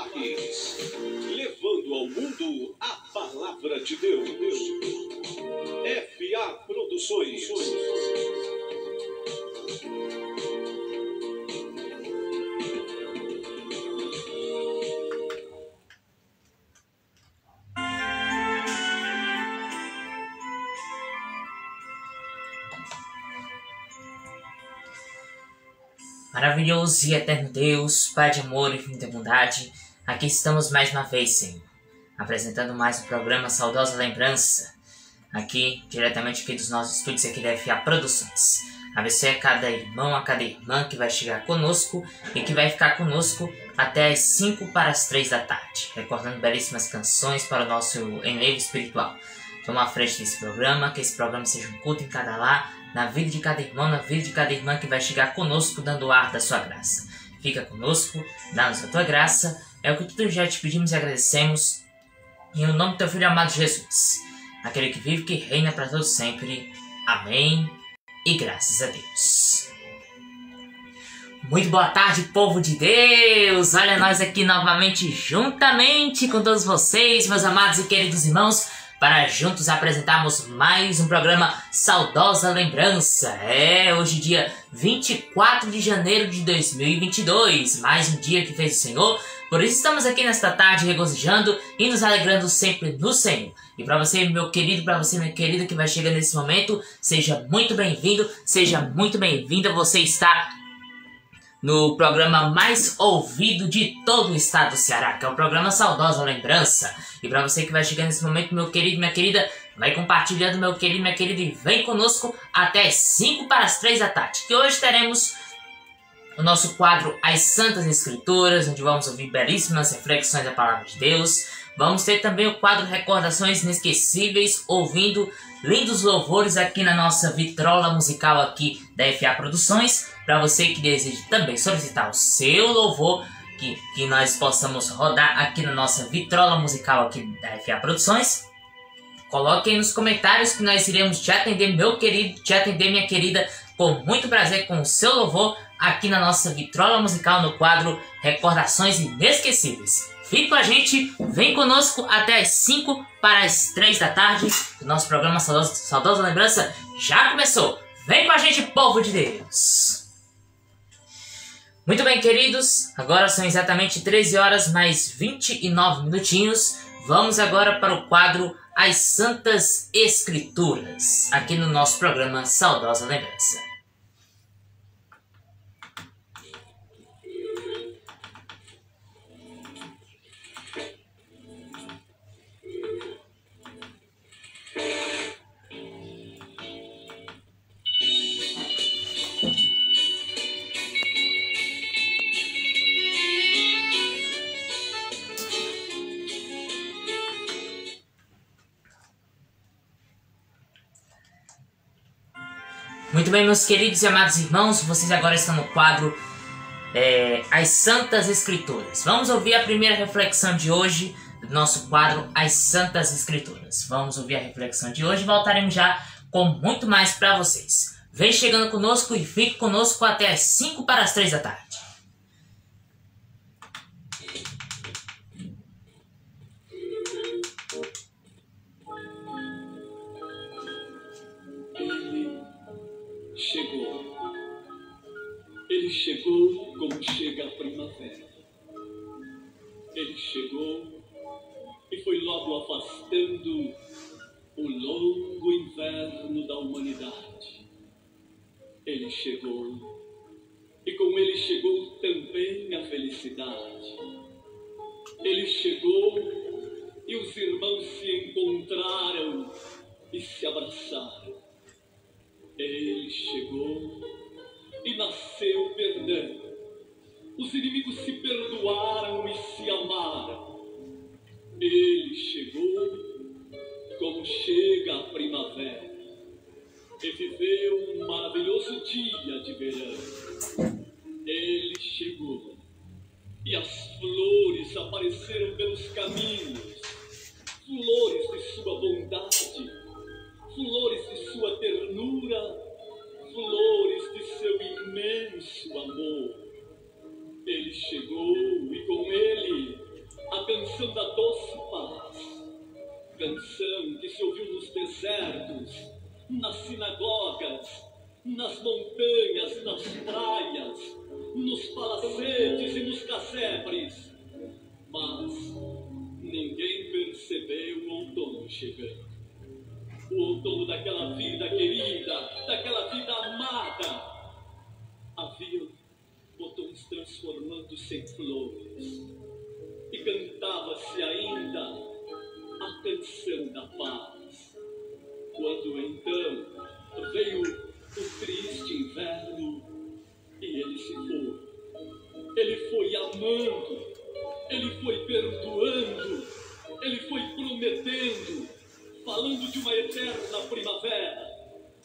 Fernando Arques. Levando ao mundo a palavra de Deus. FA Produções. Maravilhoso e eterno Deus, Pai de amor e de bondade, aqui estamos mais uma vez, Senhor, apresentando mais um programa Saudosa Lembrança, aqui, diretamente aqui dos nossos estúdios aqui da FA Produções. Abençoe a cada irmão, a cada irmã que vai chegar conosco e que vai ficar conosco até as 5 para as 3 da tarde, recordando belíssimas canções para o nosso enlevo espiritual. Toma à frente desse programa, que esse programa seja um culto em cada lar, na vida de cada irmão, na vida de cada irmã que vai chegar conosco dando o ar da sua graça. Fica conosco, dá-nos a tua graça, é o que tudo já te pedimos e agradecemos, em o nome do teu Filho amado Jesus, aquele que vive e que reina para todos sempre. Amém e graças a Deus. Muito boa tarde, povo de Deus! Olha nós aqui novamente, juntamente com todos vocês, meus amados e queridos irmãos, para juntos apresentarmos mais um programa Saudosa Lembrança. É, hoje dia 24 de janeiro de 2022, mais um dia que fez o Senhor. Por isso estamos aqui nesta tarde regozijando e nos alegrando sempre no Senhor. E para você, meu querido, para você, minha querida que vai chegar nesse momento, seja muito bem-vindo, seja muito bem-vinda. Você está no programa mais ouvido de todo o estado do Ceará, que é o programa Saudosa Lembrança. E para você que vai chegar nesse momento, meu querido, minha querida, vai compartilhando, meu querido, minha querida, e vem conosco até 5 para as 3 da tarde, que hoje teremos o nosso quadro As Santas Escrituras, onde vamos ouvir belíssimas reflexões da Palavra de Deus. Vamos ter também o quadro Recordações Inesquecíveis, ouvindo lindos louvores aqui na nossa vitrola musical aqui da FA Produções. Para você que deseja também solicitar o seu louvor, que, que nós possamos rodar aqui na nossa vitrola musical aqui da FA Produções. Coloque aí nos comentários que nós iremos te atender, meu querido, te atender, minha querida, com muito prazer com o seu louvor aqui na nossa vitrola musical no quadro Recordações Inesquecíveis. Fique com a gente, vem conosco até as 5 para as 3 da tarde. O nosso programa Saudosa, Saudosa Lembrança já começou. Vem com a gente, povo de Deus! Muito bem, queridos, agora são exatamente 13 horas mais 29 minutinhos. Vamos agora para o quadro As Santas Escrituras, aqui no nosso programa Saudosa Lembrança. Muito bem, meus queridos e amados irmãos, vocês agora estão no quadro é, As Santas Escrituras. Vamos ouvir a primeira reflexão de hoje do nosso quadro As Santas Escrituras. Vamos ouvir a reflexão de hoje e voltaremos já com muito mais para vocês. Vem chegando conosco e fique conosco até as 5 para as 3 da tarde. Chegou como chega a primavera. Ele chegou e foi logo afastando o longo inverno da humanidade. Ele chegou e com ele chegou também a felicidade. Ele chegou e os irmãos se encontraram e se abraçaram. Ele chegou e nasceu perdão. Os inimigos se perdoaram e se amaram. Ele chegou como chega a primavera e viveu um maravilhoso dia de verão. Ele chegou e as flores apareceram pelos caminhos, flores de sua bondade, flores de sua ternura nosso amor. Ele chegou e com ele a canção da doce paz. Canção que se ouviu nos desertos, nas sinagogas, nas montanhas, nas praias, nos palacetes e nos casebres. Mas ninguém percebeu o outono chegando. O outono daquela vida transformando-se em flores. E cantava-se ainda a canção da paz. Quando então veio o triste inverno e ele se foi. Ele foi amando, ele foi perdoando, ele foi prometendo, falando de uma eterna primavera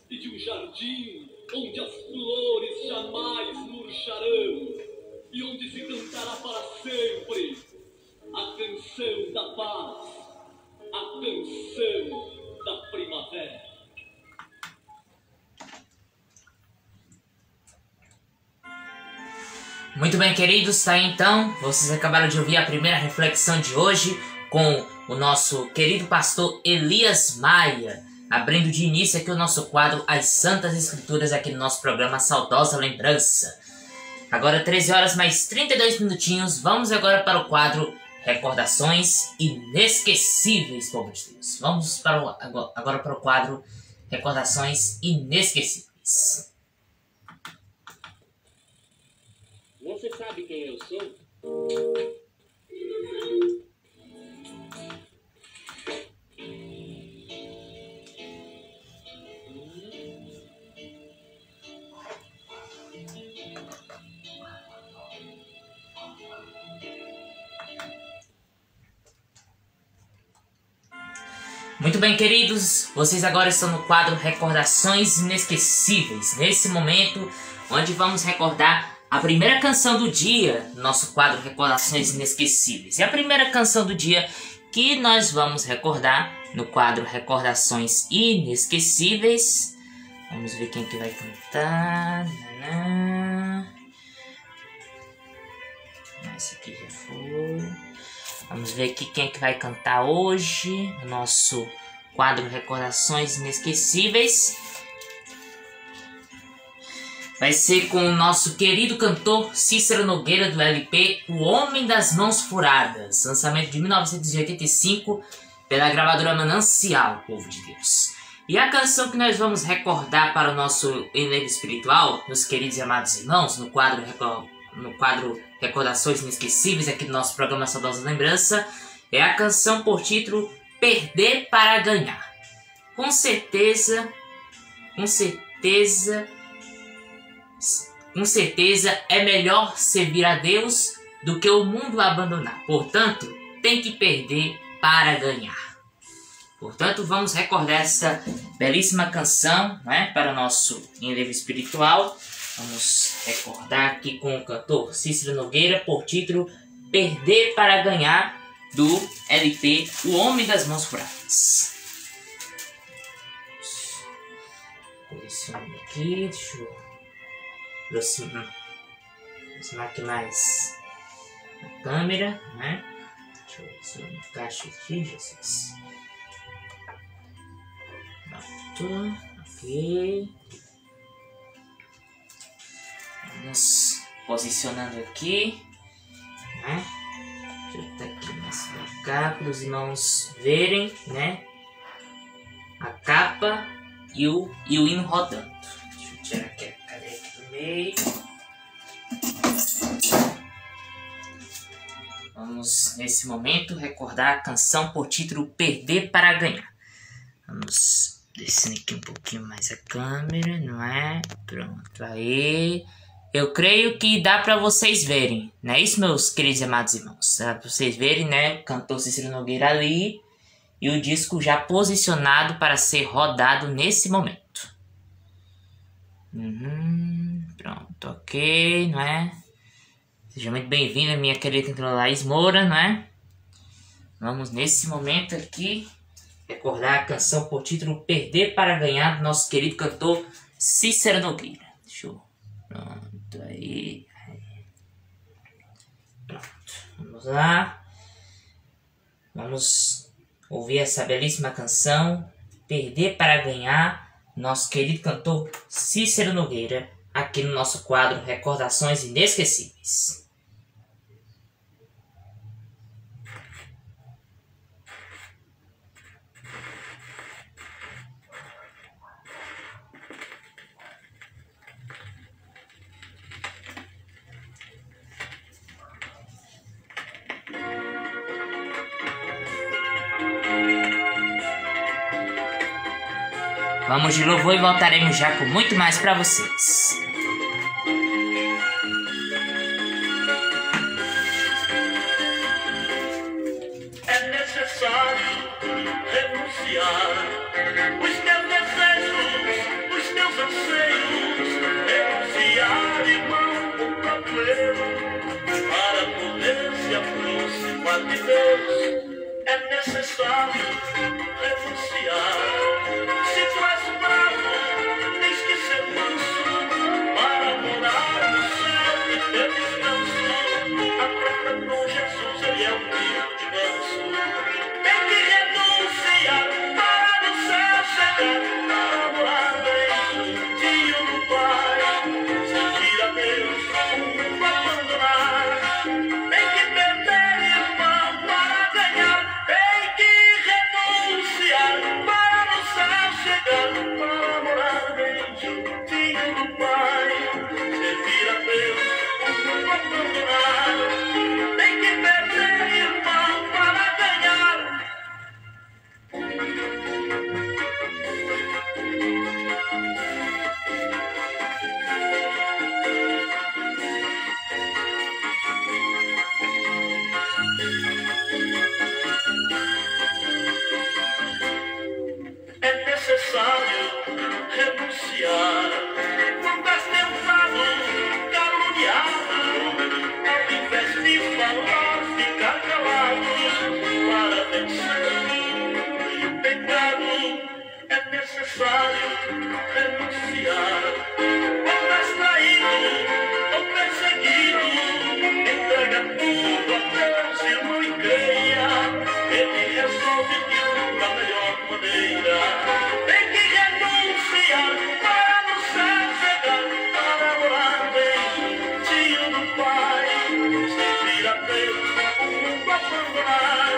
e de um jardim onde as flores jamais murcharão e onde se cantará para sempre a canção da paz, a canção da primavera. Muito bem, queridos, tá aí então. Vocês acabaram de ouvir a primeira reflexão de hoje com o nosso querido pastor Elias Maia, abrindo de início aqui o nosso quadro As Santas Escrituras aqui no nosso programa Saudosa Lembrança. Agora 13 horas mais 32 minutinhos, vamos agora para o quadro Recordações Inesquecíveis, povo de Deus. Vamos para o, agora para o quadro Recordações Inesquecíveis. Você sabe quem eu sou? Muito bem, queridos, vocês agora estão no quadro Recordações Inesquecíveis. Nesse momento, onde vamos recordar a primeira canção do dia, nosso quadro Recordações Inesquecíveis. E a primeira canção do dia que nós vamos recordar no quadro Recordações Inesquecíveis. Vamos ver quem que vai cantar. Esse aqui já foi. Vamos ver aqui quem é que vai cantar hoje. Nosso quadro Recordações Inesquecíveis. Vai ser com o nosso querido cantor Cícero Nogueira do LP O Homem das Mãos Furadas, lançamento de 1985 pela gravadora Manancial, povo de Deus. E a canção que nós vamos recordar para o nosso enlevo espiritual, meus queridos e amados irmãos, no quadro no quadro Recordações Inesquecíveis aqui do nosso programa Saudosa Lembrança, é a canção por título Perder para Ganhar. Com certeza, com certeza, com certeza é melhor servir a Deus do que o mundo abandonar. Portanto, tem que perder para ganhar. Portanto, vamos recordar essa belíssima canção né, para o nosso enlevo espiritual. Vamos recordar aqui com o cantor Cícero Nogueira por título Perder para Ganhar do LP O Homem das Mãos Furadas. Posicionando aqui, deixa eu aproximar, aproximar aqui mais a câmera, né? Deixa eu ver se eu encaixo aqui, Jesus. Pronto, ok. Vamos posicionando aqui, né? Deixa eu botar aqui mais pra cá para os irmãos verem, né? A capa e o, e o hino rodando. Deixa eu tirar aqui a cadeira aqui do meio. Vamos, nesse momento, recordar a canção por título Perder para Ganhar. Vamos descendo aqui um pouquinho mais a câmera, não é? Pronto, aí. Eu creio que dá para vocês verem, não é isso, meus queridos e amados irmãos? Dá pra vocês verem, né? Cantor Cícero Nogueira ali e o disco já posicionado para ser rodado nesse momento. Uhum, pronto, ok, não é? Seja muito bem-vinda, minha querida Laís Moura, não é? Vamos nesse momento aqui recordar a canção por título Perder para Ganhar do nosso querido cantor Cícero Nogueira. Eu... Pronto. Aí. Pronto. Vamos lá. Vamos ouvir essa belíssima canção. Perder para ganhar. Nosso querido cantor Cícero Nogueira. Aqui no nosso quadro Recordações Inesquecíveis. Vamos de louvor e voltaremos já com muito mais para vocês. É necessário renunciar os teus desejos, os teus anseios, o problema para de Deus. É necessário renunciar. O abandonar.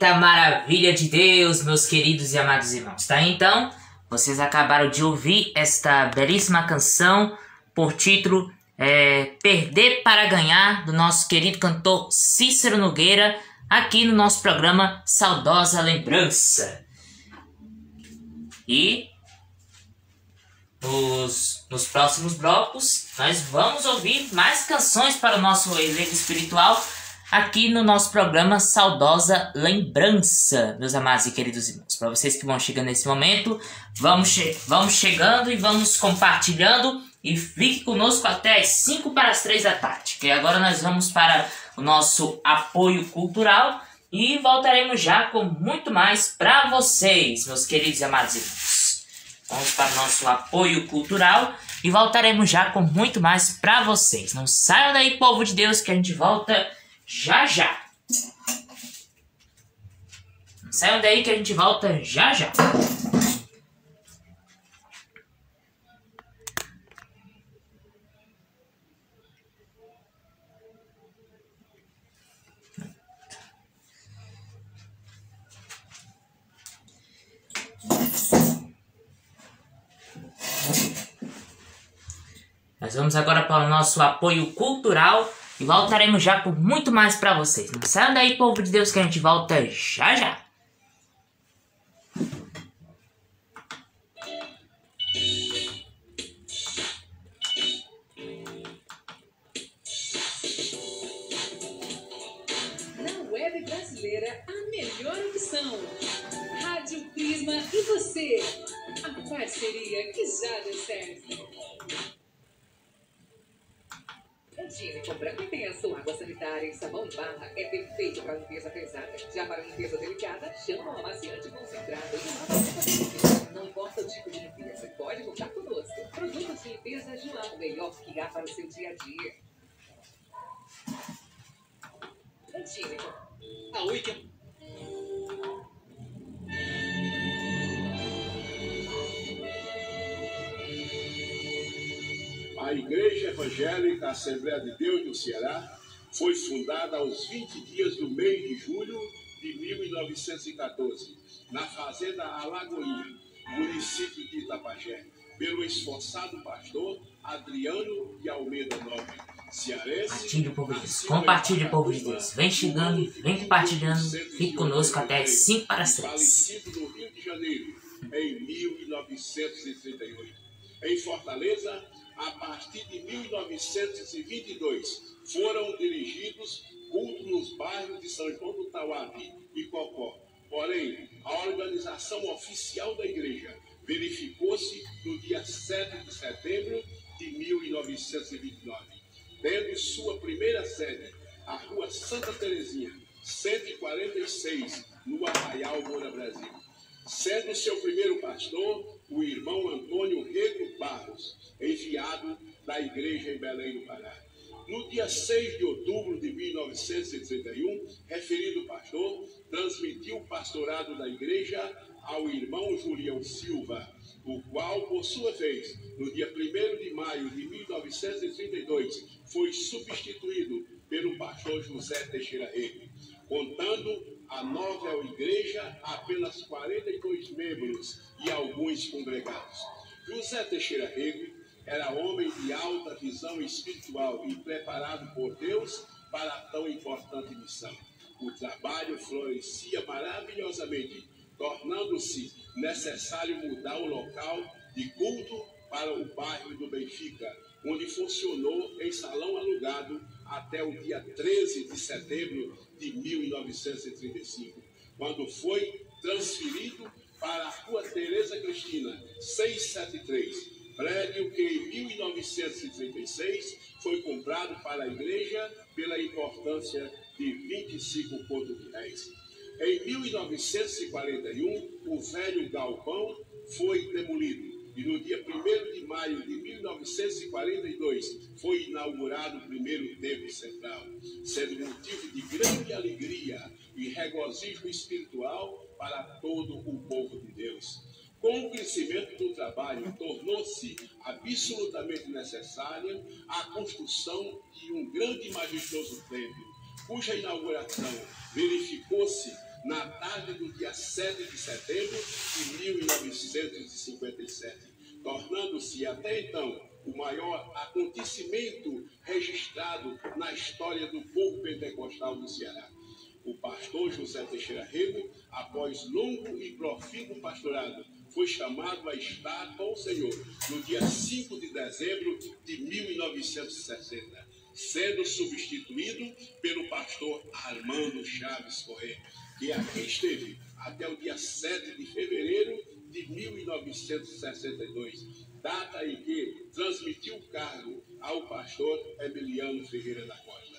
Eita maravilha de Deus, meus queridos e amados irmãos, tá? Então, vocês acabaram de ouvir esta belíssima canção por título é, Perder para Ganhar, do nosso querido cantor Cícero Nogueira, aqui no nosso programa Saudosa Lembrança. E nos, nos próximos blocos nós vamos ouvir mais canções para o nosso elenco espiritual aqui no nosso programa Saudosa Lembrança, meus amados e queridos irmãos. Para vocês que vão chegando nesse momento, vamos, che vamos chegando e vamos compartilhando e fique conosco até as 5 para as 3 da tarde, que agora nós vamos para o nosso apoio cultural e voltaremos já com muito mais para vocês, meus queridos e amados irmãos. Vamos para o nosso apoio cultural e voltaremos já com muito mais para vocês. Não saiam daí, povo de Deus, que a gente volta já já. Saiam daí que a gente volta já já. Nós vamos agora para o nosso apoio cultural E voltaremos já com muito mais para vocês. Não saiam daí, povo de Deus, que a gente volta já já. Na web brasileira, a melhor opção. Rádio Prisma e você. A parceria que já deu certo. O Gine Branco sua água sanitária em sabão em barra. É perfeito para limpeza pesada. Já para limpeza delicada, chama o amaciante concentrado e Não importa o tipo de limpeza, pode contar conosco. Produtos de limpeza João, o melhor que há para o seu dia a dia. O Gine A Wicca A Igreja Evangélica Assembleia de Deus do Ceará foi fundada aos 20 dias do mês de julho de 1914, na Fazenda Alagoinha, município de Itapajé, pelo esforçado pastor Adriano de Almeida Nobre. Compartilhe, povo de Deus. Compartilhe, povo de Deus. Vem chegando, vem compartilhando. Fique conosco até as 5 para as 3. Falecido no Rio de Janeiro, em 1938. Em Fortaleza, a partir de 1922, foram dirigidos cultos nos bairros de São João do Tauape e Cocó. Porém, a organização oficial da igreja verificou-se no dia 7 de setembro de 1929, tendo sua primeira sede a Rua Santa Terezinha, 146, no Arraial Moura Brasil. Sendo seu primeiro pastor o irmão Antônio Rego Barros, enviado da igreja em Belém do Pará. No dia 6 de outubro de 1931, referido pastor transmitiu o pastorado da igreja ao irmão Julião Silva, o qual, por sua vez, no dia 1 de maio de 1932, foi substituído pelo pastor José Teixeira Rego, contando a nova igreja apenas 42 membros e alguns congregados. José Teixeira Rego era homem de alta visão espiritual e preparado por Deus para tão importante missão. O trabalho florescia maravilhosamente, tornando-se necessário mudar o local de culto para o bairro do Benfica, onde funcionou em salão alugado até o dia 13 de setembro de 1935, quando foi transferido para a Rua Tereza Cristina, 673, prédio que em 1936 foi comprado para a igreja pela importância de 25 contos de réis. Em 1941, o velho galpão foi demolido e no dia 1 de maio de 1942 foi inaugurado o primeiro templo central, sendo motivo de grande alegria e regozijo espiritual para todo o povo de Deus. Com o crescimento do trabalho, tornou-se absolutamente necessária a construção de um grande e majestoso templo, cuja inauguração verificou-se na tarde do dia 7 de setembro de 1957, tornando-se até então o maior acontecimento registrado na história do povo pentecostal do Ceará. O pastor José Teixeira Rego, após longo e profícuo pastorado, foi chamado a estar com o Senhor no dia 5 de dezembro de 1960, sendo substituído pelo pastor Armando Chaves Corrêa, que aqui esteve até o dia 7 de fevereiro de 1962, data em que transmitiu o cargo ao pastor Emiliano Ferreira da Costa.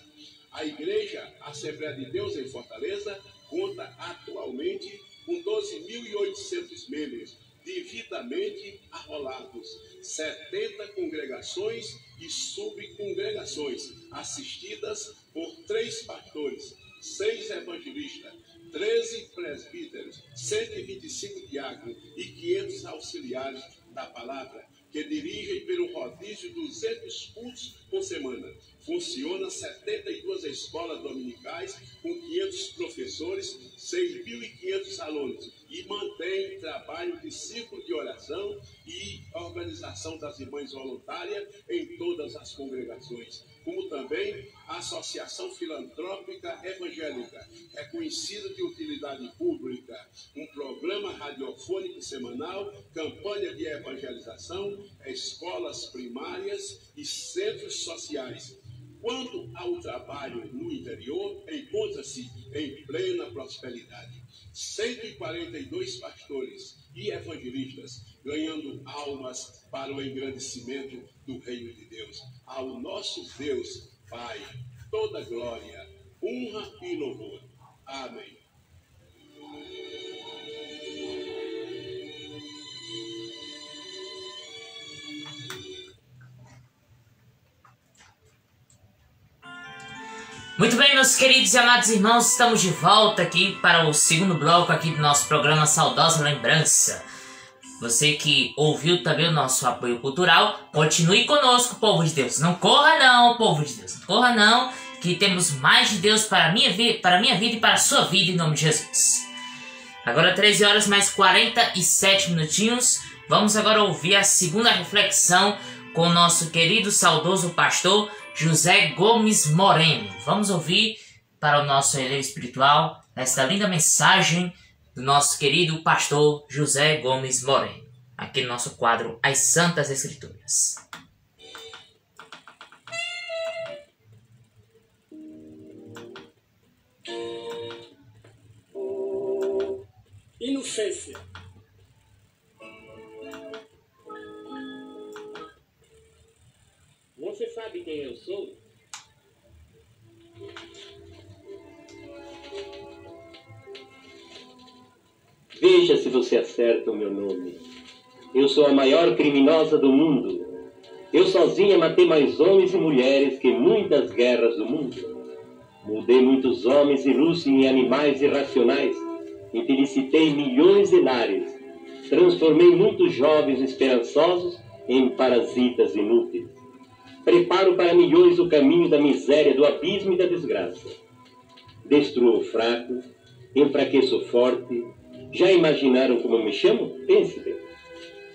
A Igreja Assembleia de Deus em Fortaleza conta atualmente com 12.800 membros, devidamente arrolados, 70 congregações e subcongregações, assistidas por três pastores, seis evangelistas, 13 presbíteros, 125 diáconos e 500 auxiliares da palavra, que dirigem pelo rodízio 200 cultos por semana. Funciona 72 escolas dominicais com 500 professores, 6.500 alunos e mantém trabalho de ciclo de oração e Organização das Irmãs Voluntárias em todas as congregações, como também a Associação Filantrópica Evangélica, reconhecida de utilidade pública, um programa radiofônico semanal, campanha de evangelização, escolas primárias e centros sociais. Quanto ao trabalho no interior, encontra-se em plena prosperidade. 142 pastores e evangelistas ganhando almas para o engrandecimento do reino de Deus. Ao nosso Deus, Pai, toda glória, honra e louvor. Amém. Muito bem, meus queridos e amados irmãos, estamos de volta aqui para o segundo bloco aqui do nosso programa Saudosa Lembrança. Você que ouviu também o nosso apoio cultural, continue conosco, povo de Deus. Não corra não, povo de Deus. Não corra não, que temos mais de Deus para a minha, para a minha vida e para a sua vida em nome de Jesus. Agora 13 horas mais 47 minutinhos. Vamos agora ouvir a segunda reflexão com o nosso querido saudoso pastor José Gomes Moreno. Vamos ouvir para o nosso elevo espiritual esta linda mensagem do nosso querido pastor José Gomes Moreno, aqui no nosso quadro As Santas Escrituras. Inocência. Quem eu sou? Veja se você acerta o meu nome. Eu sou a maior criminosa do mundo. Eu sozinha matei mais homens e mulheres que muitas guerras do mundo. Mudei muitos homens ilustres em animais irracionais. Infelicitei milhões de lares. Transformei muitos jovens esperançosos em parasitas inúteis. Preparo para milhões o caminho da miséria, do abismo e da desgraça. Destruo o fraco, enfraqueço o forte. Já imaginaram como me chamo? Pense bem.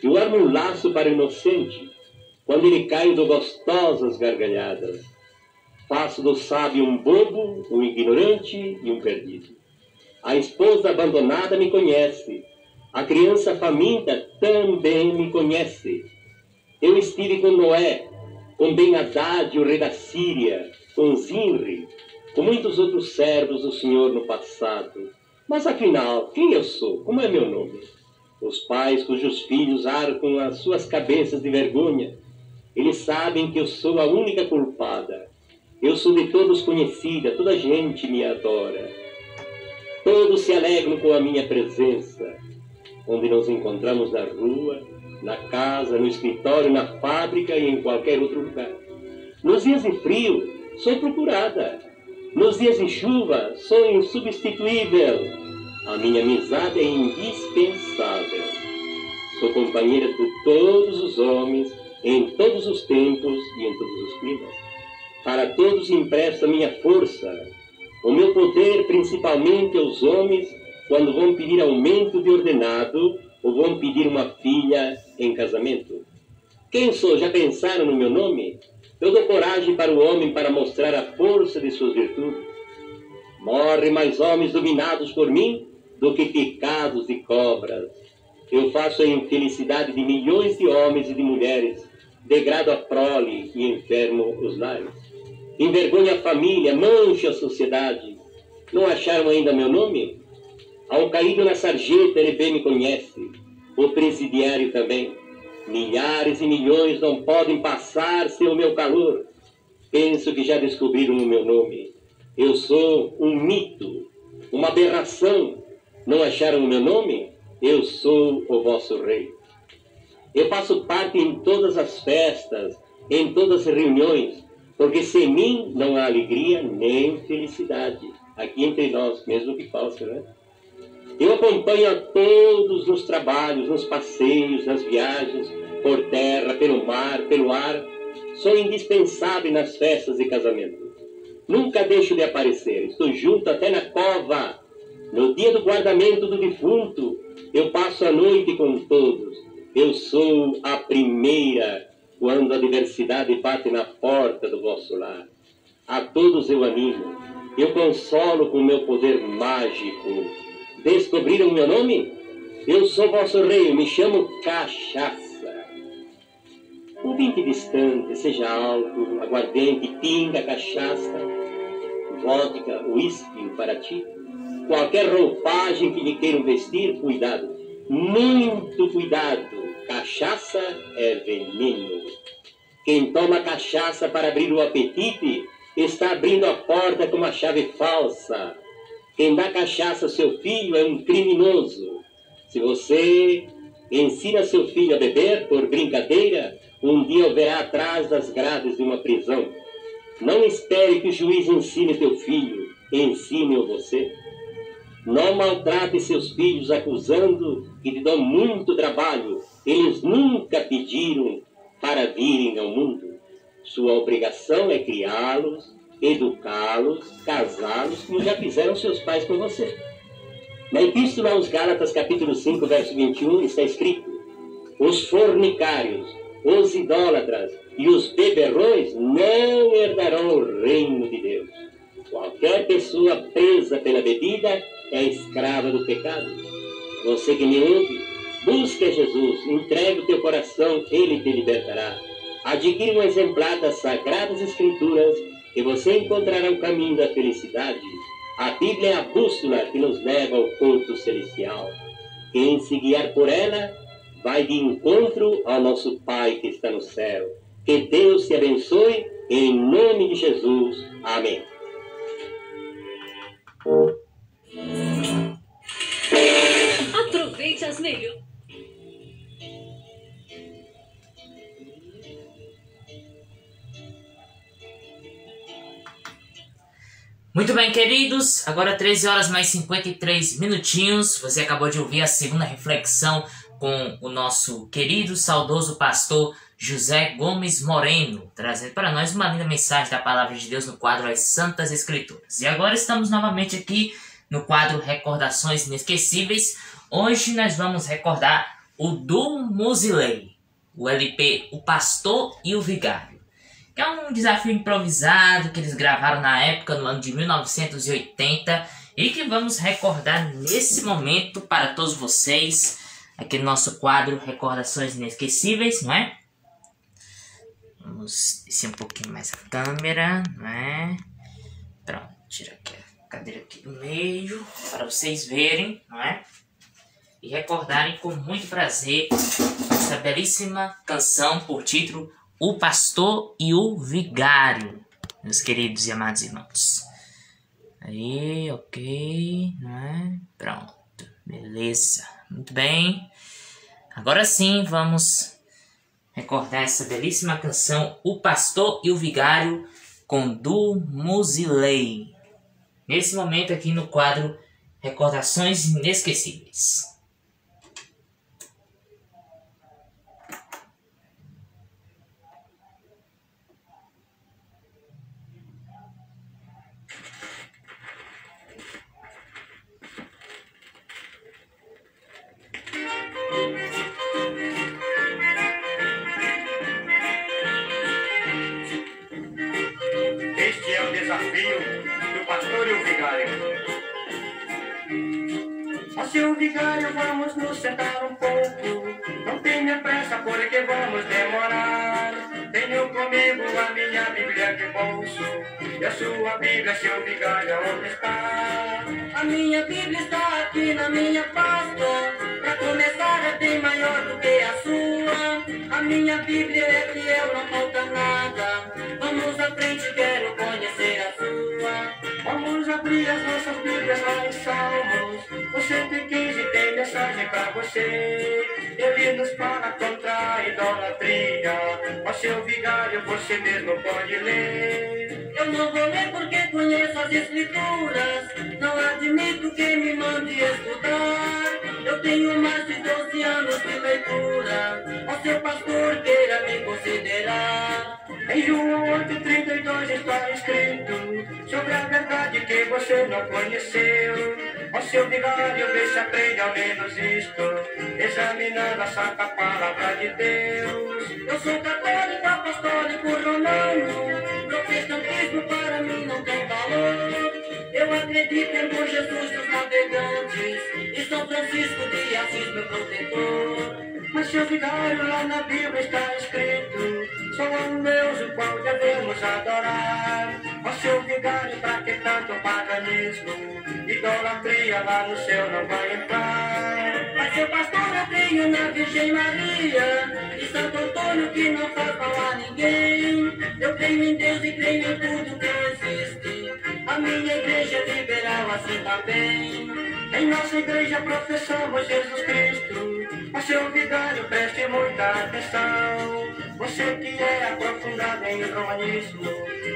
Eu armo um laço para o inocente, quando ele cai do gostosas gargalhadas. Faço do sábio um bobo, um ignorante e um perdido. A esposa abandonada me conhece. A criança faminta também me conhece. Eu estive com Noé, com Ben-Hadad, o rei da Síria, com Zinri, com muitos outros servos do Senhor no passado. Mas afinal, quem eu sou? Como é meu nome? Os pais cujos filhos arcam as suas cabeças de vergonha, eles sabem que eu sou a única culpada. Eu sou de todos conhecida, toda gente me adora. Todos se alegram com a minha presença. Onde nos encontramos na rua, na casa, no escritório, na fábrica e em qualquer outro lugar. Nos dias de frio, sou procurada. Nos dias de chuva, sou insubstituível. A minha amizade é indispensável. Sou companheira de todos os homens, em todos os tempos e em todos os climas. Para todos empresto a minha força, o meu poder principalmente aos homens quando vão pedir aumento de ordenado ou vão pedir uma filha em casamento. Quem sou? Já pensaram no meu nome? Eu dou coragem para o homem para mostrar a força de suas virtudes. Morrem mais homens dominados por mim do que picados de cobras. Eu faço a infelicidade de milhões de homens e de mulheres, degrado a prole e enfermo os lares. Envergonha a família, mancha a sociedade. Não acharam ainda meu nome? Ao caído na sarjeta, ele bem me conhece. O presidiário também. Milhares e milhões não podem passar sem o meu calor. Penso que já descobriram o meu nome. Eu sou um mito, uma aberração. Não acharam o meu nome? Eu sou o vosso rei. Eu faço parte em todas as festas, em todas as reuniões, porque sem mim não há alegria nem felicidade. Aqui entre nós, mesmo que falso, né? Eu acompanho a todos nos trabalhos, nos passeios, nas viagens, por terra, pelo mar, pelo ar. Sou indispensável nas festas de casamento. Nunca deixo de aparecer, estou junto até na cova. No dia do guardamento do defunto, eu passo a noite com todos. Eu sou a primeira quando a diversidade bate na porta do vosso lar. A todos eu animo, eu consolo com meu poder mágico. Descobriram meu nome? Eu sou vosso rei, me chamo Cachaça. Ouvinte distante, seja alto, aguardente, pinga, cachaça, vodka, uísque para ti. Qualquer roupagem que lhe queiram vestir, cuidado, muito cuidado. Cachaça é veneno. Quem toma cachaça para abrir o apetite está abrindo a porta com uma chave falsa. Quem dá cachaça ao seu filho é um criminoso. Se você ensina seu filho a beber por brincadeira, um dia o verá atrás das grades de uma prisão. Não espere que o juiz ensine teu filho, ensine-o você. Não maltrate seus filhos acusando que lhe dão muito trabalho. Eles nunca pediram para virem ao mundo. Sua obrigação é criá-los, educá-los, casá-los, como já fizeram seus pais com você. Na Epístola aos Gálatas, capítulo 5, verso 21, está escrito: Os fornicários, os idólatras e os beberrões não herdarão o reino de Deus. Qualquer pessoa presa pela bebida é escrava do pecado. Você que me ouve, busque a Jesus, entregue o teu coração, ele te libertará. Adquire um exemplar das Sagradas Escrituras e você encontrará o caminho da felicidade. A Bíblia é a bússola que nos leva ao porto celestial. Quem se guiar por ela vai de encontro ao nosso Pai que está no céu. Que Deus te abençoe, em nome de Jesus. Amém. Aproveite as melhores. Muito bem, queridos. Agora 13 horas mais 53 minutinhos. Você acabou de ouvir a segunda reflexão com o nosso querido, saudoso pastor José Gomes Moreno, trazendo para nós uma linda mensagem da palavra de Deus no quadro As Santas Escrituras. E agora estamos novamente aqui no quadro Recordações Inesquecíveis. Hoje nós vamos recordar o do Musilei, o LP O Pastor e o Vigário que é um desafio improvisado que eles gravaram na época, no ano de 1980, e que vamos recordar nesse momento para todos vocês, aqui no nosso quadro Recordações Inesquecíveis, não é? Vamos descer um pouquinho mais a câmera, não é? Pronto, tira aqui a cadeira aqui do meio, para vocês verem, não é? E recordarem com muito prazer essa belíssima canção por título o pastor e o vigário, meus queridos e amados irmãos. Aí, ok, né? Pronto, beleza, muito bem. Agora sim, vamos recordar essa belíssima canção O Pastor e o Vigário com Du Musilei. Nesse momento aqui no quadro Recordações Inesquecíveis. Seu vigário, vamos nos sentar um pouco. Não tenha pressa, porque vamos demorar. Tenho comigo a minha Bíblia de bolso. E a sua Bíblia, seu vigário, onde está? A minha Bíblia está aqui na minha pasta. Pra começar, é bem maior do que a sua. A minha Bíblia é fiel, não falta nada. Vamos à frente, quero conhecer a. Vamos abrir as nossas Bíblias lá em Salmos. O 115 tem mensagem pra você. Ele nos fala contra a idolatria. Ó seu vigário, você mesmo pode ler. Eu não vou ler porque conheço as escrituras. Não admito que me mande estudar. Tenho mais de 12 anos de leitura. Ó seu pastor, queira me considerar. Em João 8,32 está escrito sobre a verdade que você não conheceu. Ó seu vigário, vê se aprende ao menos isto, examinando a santa palavra de Deus. Eu sou católico, apostólico, romano, protestantismo para mim não tem valor. Eu acredito em bom Jesus dos navegantes e São Francisco de Assis, meu protetor. Mas seu vigário lá na Bíblia está escrito, só há um Deus o qual devemos adorar. Ó seu vigário, pra que tanto paganismo? Idolatria lá no céu não vai entrar. Mas seu pastor, eu creio na Virgem Maria e Santo Antônio que não faz mal a ninguém. Eu creio em Deus e creio em tudo que existe. A minha igreja liberal assim também. Em nossa igreja professamos Jesus Cristo. Ó seu vigário, preste muita atenção. Você que é aprofundado em romanismo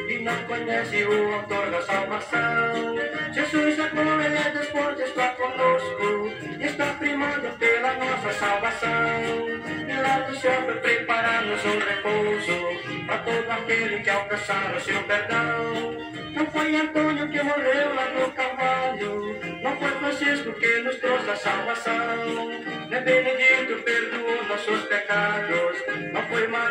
e não conhece o autor da salvação. Jesus agora ele é desporto, está conosco, está primando pela nossa salvação. E lá do céu foi preparar-nos um repouso para todo aquele que alcançar o seu perdão. Não foi Antônio que morreu lá no Calvário, não foi Francisco que nos trouxe a salvação. Nem Benedito perdoou nossos pecados, não foi Maria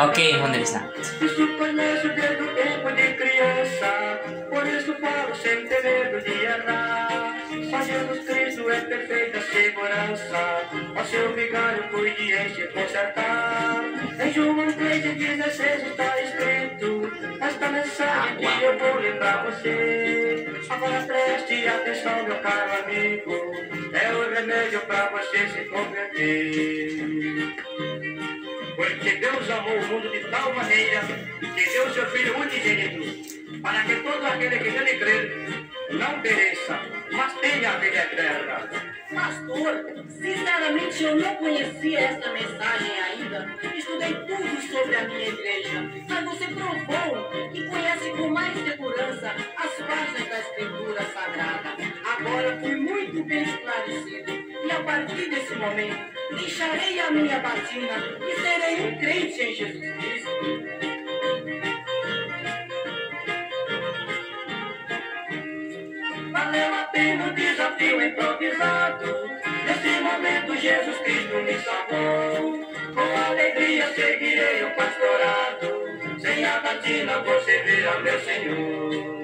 Ok, Rondelista. Isso conheço desde o tempo de criança, por isso falo sem ter medo de errar. Só Jesus Cristo é perfeita segurança, ó seu vigário cuide em se consertar. Em João 3,16 está escrito esta mensagem que eu vou lembrar você. Agora preste atenção, meu caro amigo, é o remédio para você se converter. Porque Deus amou o mundo de tal maneira que deu seu Filho unigênito, para que todo aquele que nele crer não pereça, mas tenha a vida eterna. Pastor, sinceramente eu não conhecia essa mensagem ainda. Estudei tudo sobre a minha igreja, mas você provou que conhece com mais segurança as páginas da Escritura Sagrada. Agora fui muito bem esclarecido partir desse momento deixarei a minha batina e serei um crente em Jesus Cristo. Valeu a pena o desafio improvisado. Nesse momento Jesus Cristo me salvou. Com alegria seguirei o pastorado. Sem a batina você verá meu Senhor.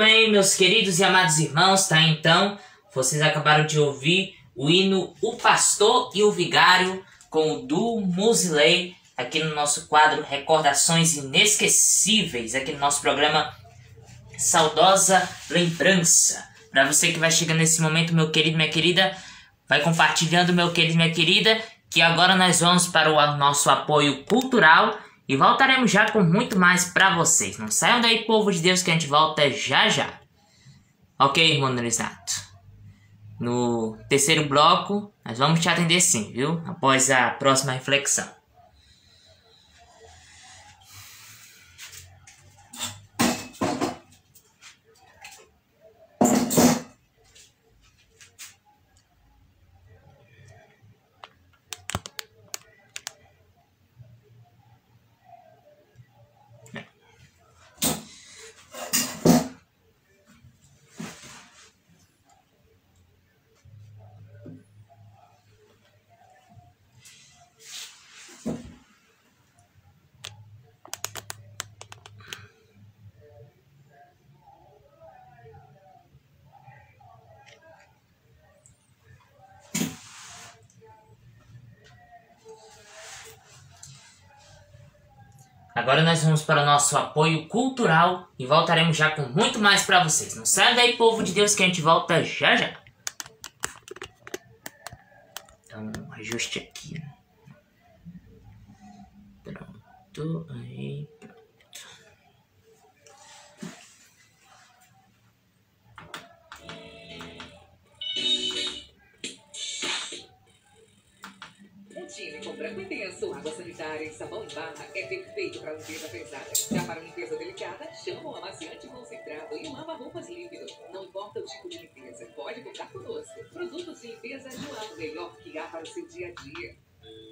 Bem, meus queridos e amados irmãos, tá? Então, vocês acabaram de ouvir o hino O Pastor e o Vigário com o Du Musley aqui no nosso quadro Recordações Inesquecíveis, aqui no nosso programa Saudosa Lembrança. Para você que vai chegando nesse momento, meu querido, minha querida, vai compartilhando, meu querido, minha querida, que agora nós vamos para o nosso apoio cultural e voltaremos já com muito mais para vocês. Não saiam daí, povo de Deus, que a gente volta já já. Ok, irmão Donizato? No terceiro bloco, nós vamos te atender sim, viu? Após a próxima reflexão. Agora nós vamos para o nosso apoio cultural e voltaremos já com muito mais para vocês. Não saia daí, povo de Deus, que a gente volta já já. Então, ajuste contar conosco. Produtos de limpeza João, melhor que há para o seu dia a dia.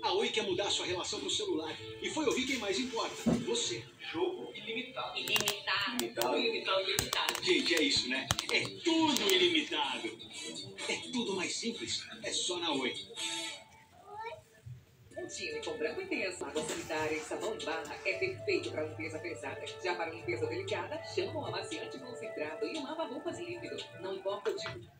A Oi quer mudar sua relação com o celular. E foi ouvir quem mais importa. Você. Jogo ilimitado. Ilimitado. Ilimitado. Ilimitado, ilimitado. Gente, é isso, né? É tudo ilimitado. É tudo mais simples. É só na Oi. Um time com branco intenso, água sanitária e sabão em barra é perfeito para limpeza pesada. Já para limpeza delicada, chama o amaciante concentrado e lava roupas líquido. Não importa o tipo.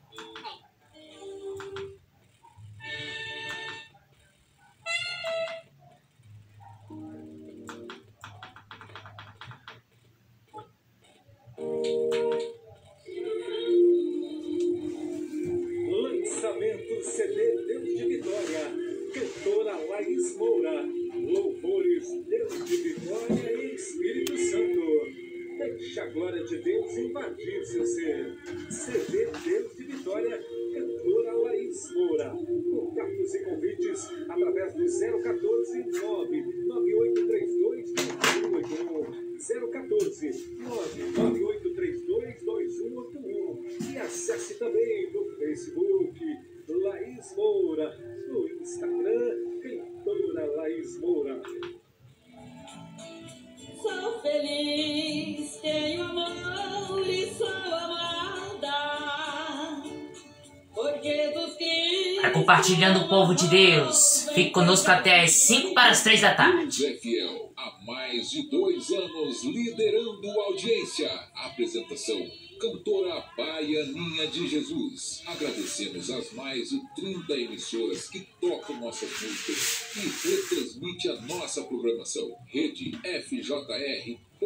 De Deus. Fique conosco até as 5 para as 3 da tarde. Deus fiel. Há mais de dois anos liderando a audiência. Apresentação. Cantora Baianinha de Jesus. Agradecemos às mais de 30 emissoras que tocam nossas músicas e retransmite a nossa programação. Rede FJR.com.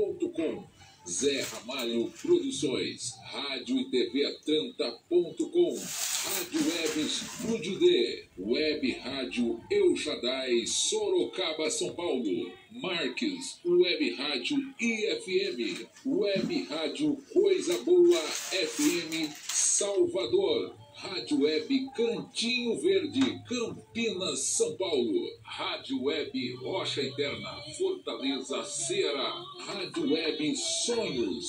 São Paulo, Marques, Web Rádio IFM, Web Rádio Coisa Boa FM Salvador, Rádio Web Cantinho Verde, Campinas, São Paulo. Rádio Web Rocha Eterna, Fortaleza, Ceará. Rádio Web Sonhos.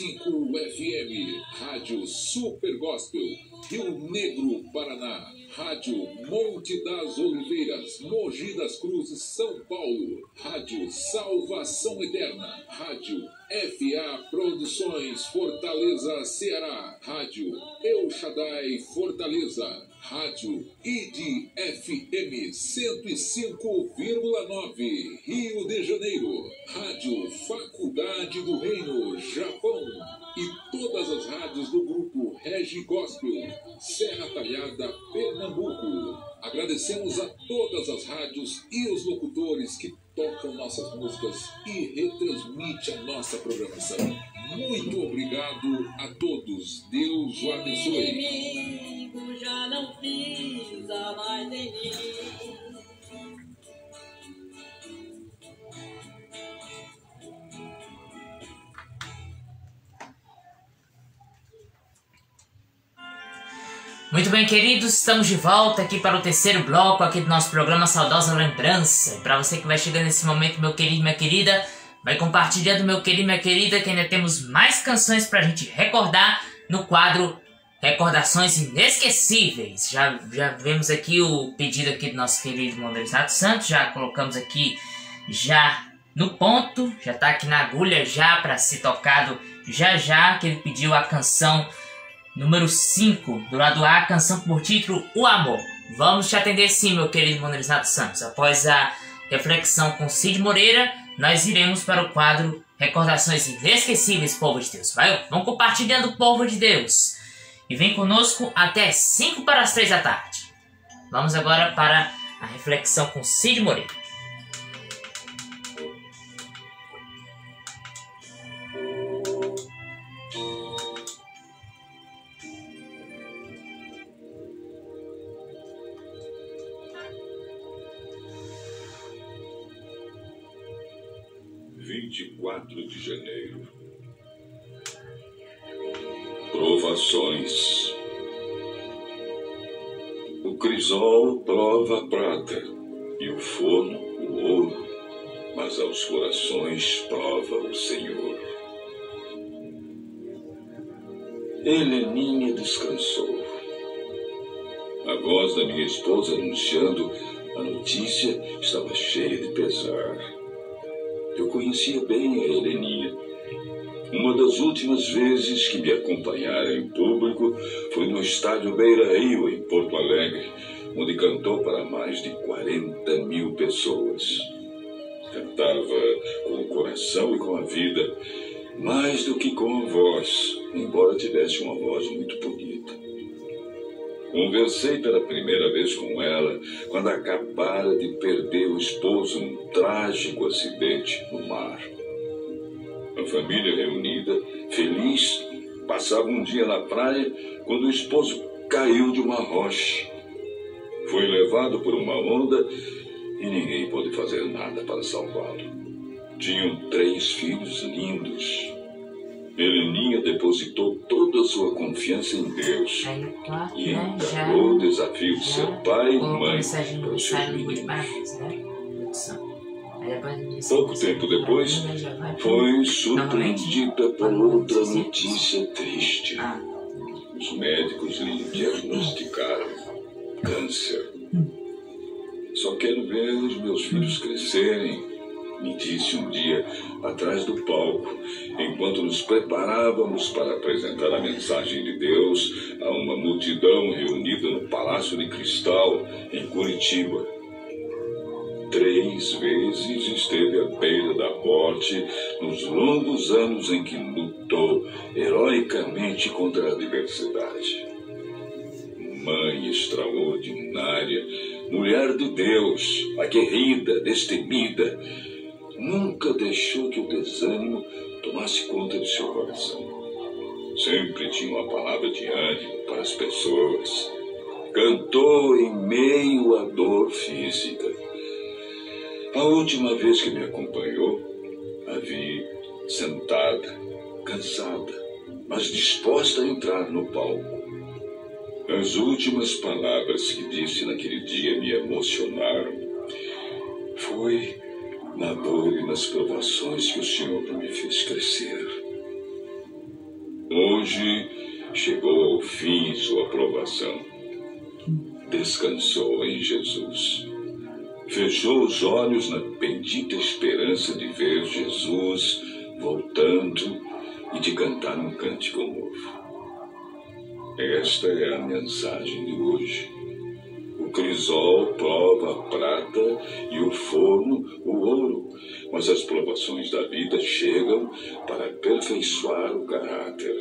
95 FM. Rádio Super Gospel Rio Negro, Paraná. Rádio Monte das Oliveiras, Mogi das Cruzes, São Paulo. Rádio Salvação Eterna. Rádio FA Produções, Fortaleza, Ceará. Rádio El Shaddai, Fortaleza. Rádio ID FM 105,9 Rio de Janeiro. Rádio Faculdade do Reino, Japão. E todas as rádios do grupo Regi Gospel, Serra Talhada, Pernambuco. Agradecemos a todas as rádios e os locutores que tocam nossas músicas e retransmite a nossa programação. Muito obrigado a todos. Deus o abençoe. Muito bem, queridos, estamos de volta aqui para o terceiro bloco aqui do nosso programa Saudosa Lembrança. Para você que vai chegando nesse momento, meu querido minha querida, vai compartilhando, meu querido minha querida, que ainda temos mais canções para a gente recordar no quadro Recordações Inesquecíveis. Já, já vemos aqui o pedido aqui do nosso querido irmão Santos, já colocamos aqui já no ponto, já está aqui na agulha já para ser tocado já já, que ele pediu a canção Número 5, do lado A, canção por título O Amor. Vamos te atender sim, meu querido Monerizato Santos. Após a reflexão com Cid Moreira, nós iremos para o quadro Recordações Inesquecíveis, povo de Deus. Vai, vamos compartilhando, povo de Deus. E vem conosco até 5 para as 3 da tarde. Vamos agora para a reflexão com Cid Moreira. De janeiro. Provações. O crisol prova a prata e o forno o ouro, mas aos corações prova o Senhor. Heleninha descansou. A voz da minha esposa anunciando a notícia estava cheia de pesar. Eu conhecia bem a Heleninha. Uma das últimas vezes que me acompanhara em público foi no estádio Beira Rio, em Porto Alegre, onde cantou para mais de 40 mil pessoas. Cantava com o coração e com a vida, mais do que com a voz, embora tivesse uma voz muito bonita. Conversei pela primeira vez com ela quando acabara de perder o esposo num trágico acidente no mar. A família reunida, feliz, passava um dia na praia quando o esposo caiu de uma rocha. Foi levado por uma onda e ninguém pôde fazer nada para salvá-lo. Tinham três filhos lindos. Heleninha depositou toda a sua confiança em Deus e encarou o desafio de ser pai e mãe para os seus meninos. Pouco tempo depois, foi surpreendida por outra notícia triste. Os médicos lhe diagnosticaram câncer. Só quero ver os meus filhos crescerem, me disse um dia atrás do palco, enquanto nos preparávamos para apresentar a mensagem de Deus a uma multidão reunida no Palácio de Cristal, em Curitiba. Três vezes esteve à beira da morte nos longos anos em que lutou heroicamente contra a adversidade. Mãe extraordinária, mulher de Deus, aguerrida, destemida, nunca deixou que o desânimo tomasse conta de seu coração. Sempre tinha uma palavra de ânimo para as pessoas. Cantou em meio à dor física. A última vez que me acompanhou, a vi sentada, cansada, mas disposta a entrar no palco. As últimas palavras que disse naquele dia me emocionaram. Foi na dor e nas provações que o Senhor me fez crescer. Hoje chegou ao fim sua provação. Descansou em Jesus. Fechou os olhos na bendita esperança de ver Jesus voltando e de cantar um cântico novo. Esta é a mensagem de hoje. O crisol prova a prata e o forno o ouro, mas as provações da vida chegam para aperfeiçoar o caráter.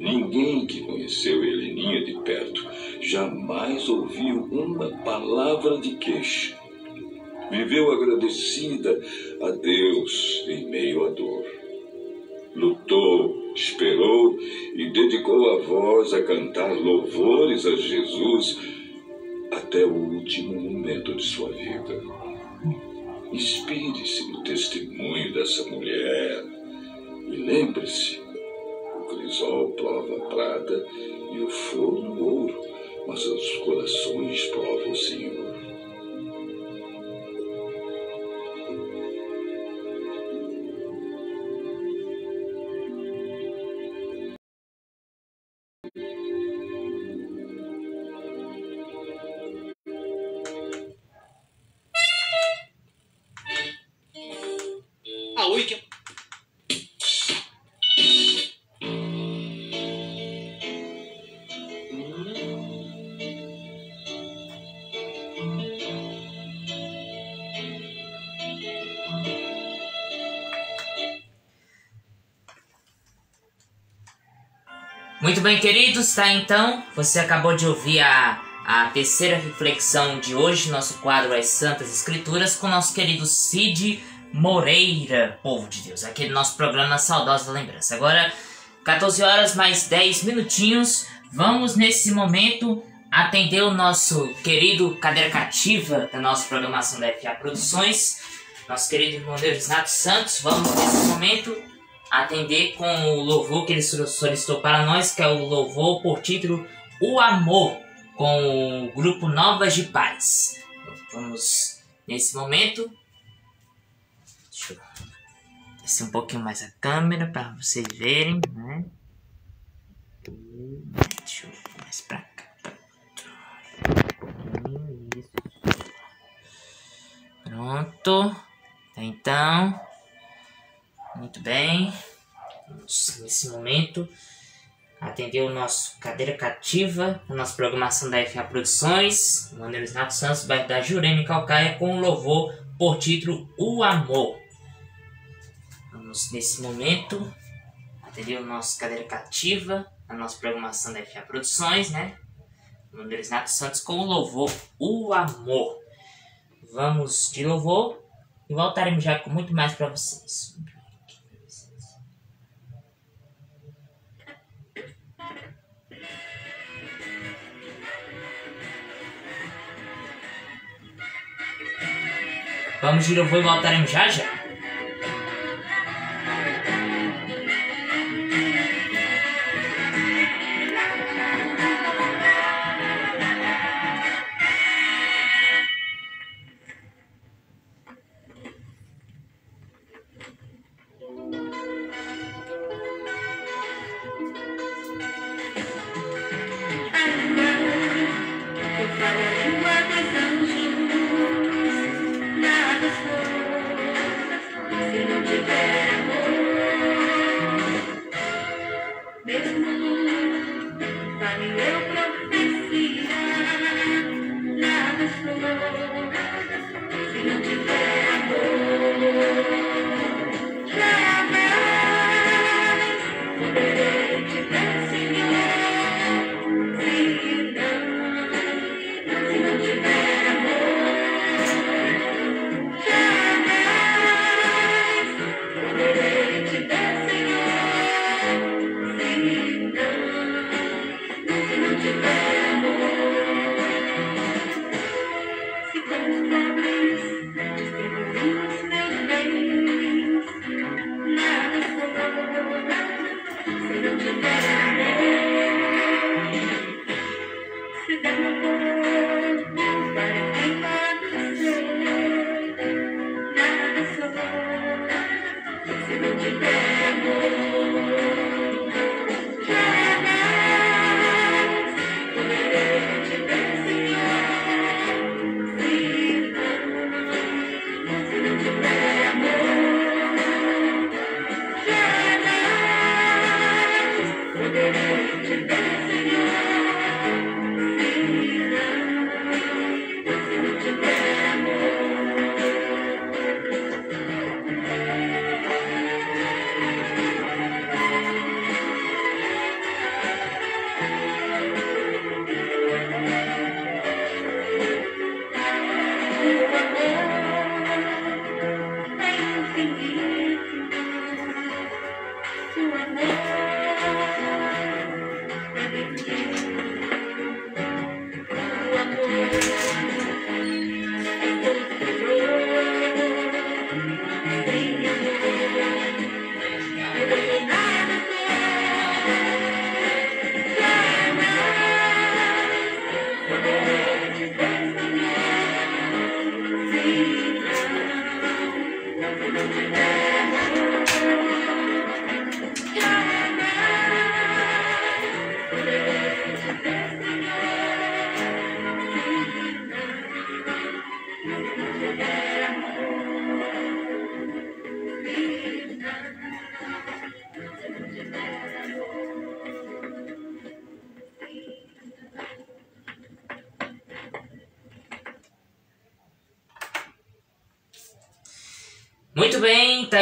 Ninguém que conheceu Heleninha de perto jamais ouviu uma palavra de queixa. Viveu agradecida a Deus em meio à dor. Lutou, esperou e dedicou a voz a cantar louvores a Jesus até o último momento de sua vida. Inspire-se no testemunho dessa mulher e lembre-se: o crisol prova a prata e o forno ouro, mas os corações provam o Senhor. Muito bem, queridos, tá então? Você acabou de ouvir a, a terceira reflexão de hoje, nosso quadro As Santas Escrituras, com nosso querido Cid Moreira, povo de Deus, aqui no nosso programa Saudosa Lembrança. Agora, 14 horas mais 10 minutinhos, vamos nesse momento atender o nosso querido cadeira cativa da nossa programação da FA Produções, nosso querido irmão Renato Santos. Vamos, nesse momento, atender com o louvor que ele solicitou para nós, que é o louvor por título O Amor, com o grupo Novas de Paz. Vamos, nesse momento, deixa eu descer um pouquinho mais a câmera para vocês verem, né? Deixa eu mais pra cá. Pronto. Então, muito bem. Vamos, nesse momento, atender o nosso cadeira cativa, a nossa programação da FA Produções, Maneiro Renato Santos, bairro da Jurema, em Calcaia, com louvor por título O Amor. Vamos, nesse momento, atender o nosso cadeira cativa, a nossa programação da FA Produções, né? Maneiro Renato Santos, com louvor O Amor. Vamos de louvor e voltaremos já com muito mais para vocês. Vamos de louvor e voltaremos já já.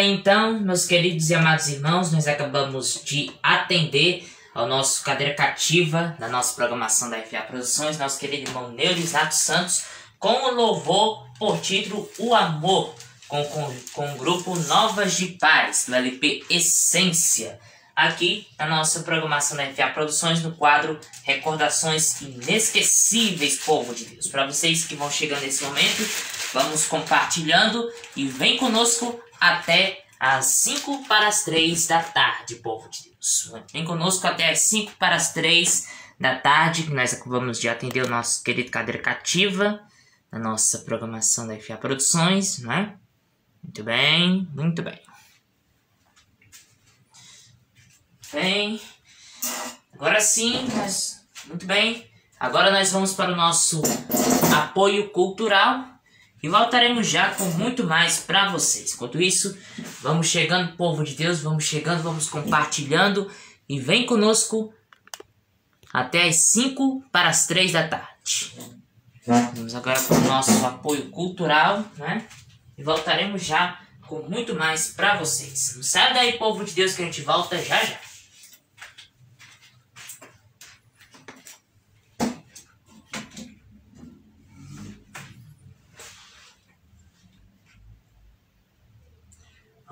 Tá então, meus queridos e amados irmãos, nós acabamos de atender ao nosso cadeira cativa da nossa programação da FA Produções, nosso querido irmão Neurisato Santos, com o louvor por título O Amor, com, com, com o grupo Novas de Paz, do LP Essência. aqui na nossa programação da FA Produções no quadro Recordações Inesquecíveis, povo de Deus. Para vocês que vão chegando nesse momento, vamos compartilhando e vem conosco até às 5 para as 3 da tarde, povo de Deus. Vem conosco até às 5 para as 3 da tarde, que nós acabamos de atender o nosso querido cadeira cativa na nossa programação da FA Produções, né? Muito bem, muito bem. Bem, agora sim, nós, muito bem. Agora nós vamos para o nosso apoio cultural e voltaremos já com muito mais para vocês. Enquanto isso, vamos chegando, povo de Deus, vamos chegando, vamos compartilhando e vem conosco até as 5 para as 3 da tarde. Vamos agora para o nosso apoio cultural, né? E voltaremos já com muito mais para vocês. Não sai daí, povo de Deus, que a gente volta já já.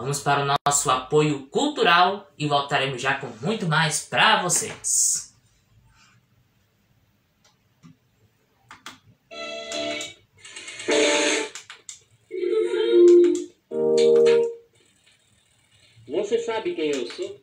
Vamos para o nosso apoio cultural e voltaremos já com muito mais para vocês. Você sabe quem eu sou?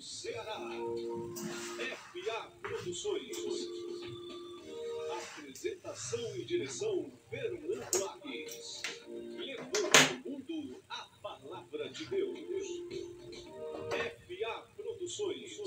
Ceará. FA Produções. Apresentação e direção Fernando Agues. Levando ao mundo a palavra de Deus. FA Produções.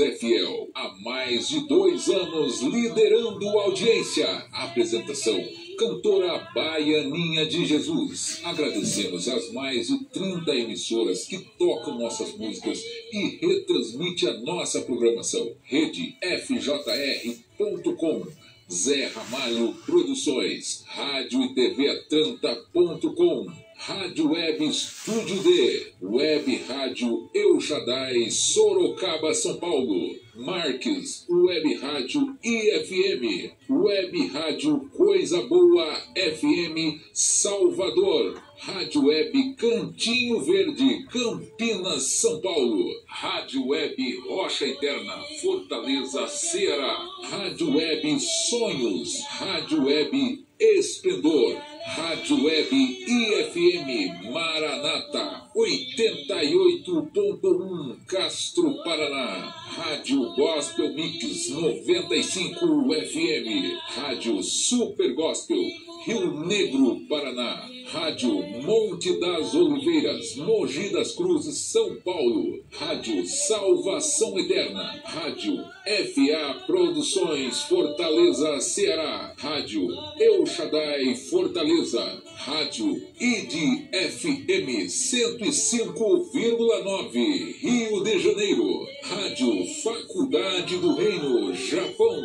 Programa Deus é Fiel. Há mais de dois anos liderando a audiência. Apresentação. Cantora Baianinha de Jesus. Agradecemos às mais de 30 emissoras que tocam nossas músicas e retransmite a nossa programação. Rede FJR.com. Zé Ramalho Produções. Rádio e TV Atlanta.com. Rádio Web Estúdio D, Web Rádio El Shaddai, Sorocaba, São Paulo, Marques, Web Rádio IFM, Web Rádio Coisa Boa FM, Salvador, Rádio Web Cantinho Verde, Campinas, São Paulo, Rádio Web Rocha Eterna, Fortaleza, Ceará, Rádio Web Sonhos, Rádio Web Esplendor, Rádio Web IFM Maranata 88.1 Castro Paraná, Rádio Gospel Mix 95 FM, Rádio Super Gospel Rio Negro, Paraná, Rádio Monte das Oliveiras, Mogi das Cruzes, São Paulo, Rádio Salvação Eterna, Rádio FA Produções, Fortaleza, Ceará, Rádio El Shaddai, Fortaleza, Rádio ID FM 105,9, Rio de Janeiro, Rádio Faculdade do Reino, Japão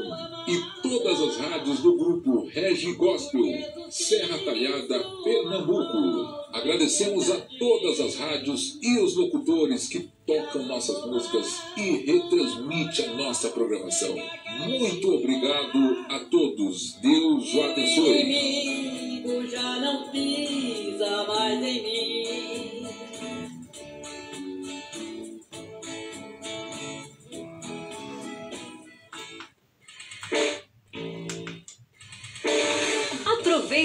e todas as rádios do grupo Regi Gospel, Serra Talhada, Pernambuco. Agradecemos a todas as rádios e os locutores que tocam nossas músicas e retransmite a nossa programação. Muito obrigado a todos. Deus o abençoe. inimigo já não pisa mais em mim.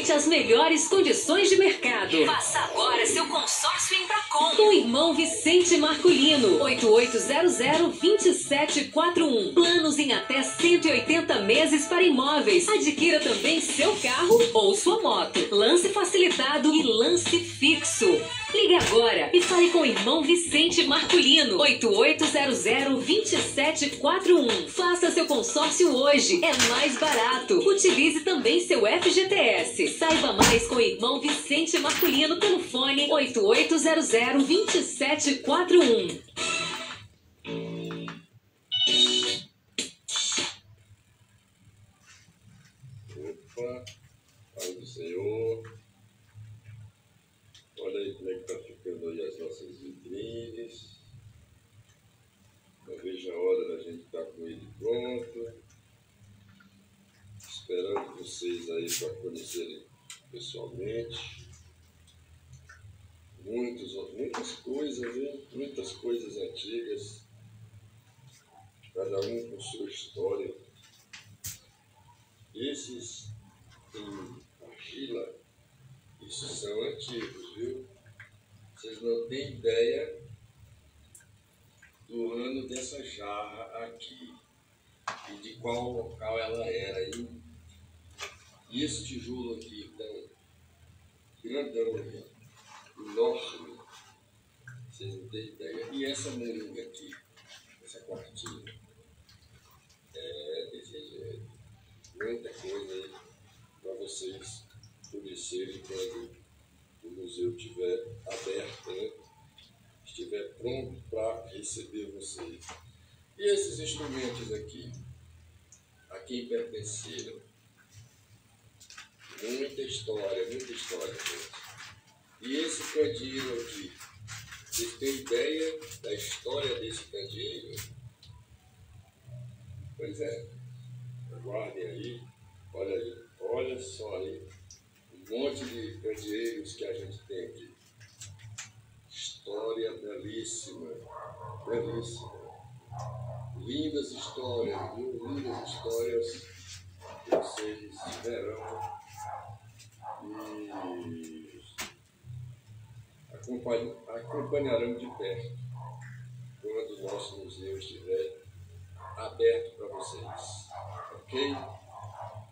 Aproveite as melhores condições de mercado. Faça agora seu consórcio em Bracom. Com o irmão Vicente Marculino, 8800-2741. Planos em até 180 meses para imóveis. Adquira também seu carro ou sua moto. Lance facilitado e lance fixo. Ligue agora e fale com o irmão Vicente Marculino. 8800-2741. Faça seu consórcio hoje. É mais barato. Utilize também seu FGTS. Saiba mais com o irmão Vicente Marculino pelo fone 8800-2741. Vocês aí para conhecerem pessoalmente. Muitos, muitas coisas, hein? muitas coisas antigas, cada um com sua história. Esses em argila, isso são antigos, viu? Vocês não têm ideia do ano dessa jarra aqui e de qual local ela era. E, e esse tijolo aqui, tão grandão, né? enorme, vocês não têm ideia. E essa moringa aqui, essa quartinha, é. Muita coisa aí para vocês conhecerem quando o museu estiver aberto, né? estiver pronto para receber vocês. E esses instrumentos aqui, a quem pertenceram? Muita história, muita história, gente. E esse candeeiro aqui, vocês têm ideia da história desse candeeiro? Pois é, aguardem aí, olha aí, olha só aí, um monte de candeeiros que a gente tem aqui. História belíssima, belíssima. Lindas histórias, viu? Lindas histórias que vocês verão acompanha- acompanharão de perto quando o nosso museu estiver aberto para vocês. Ok?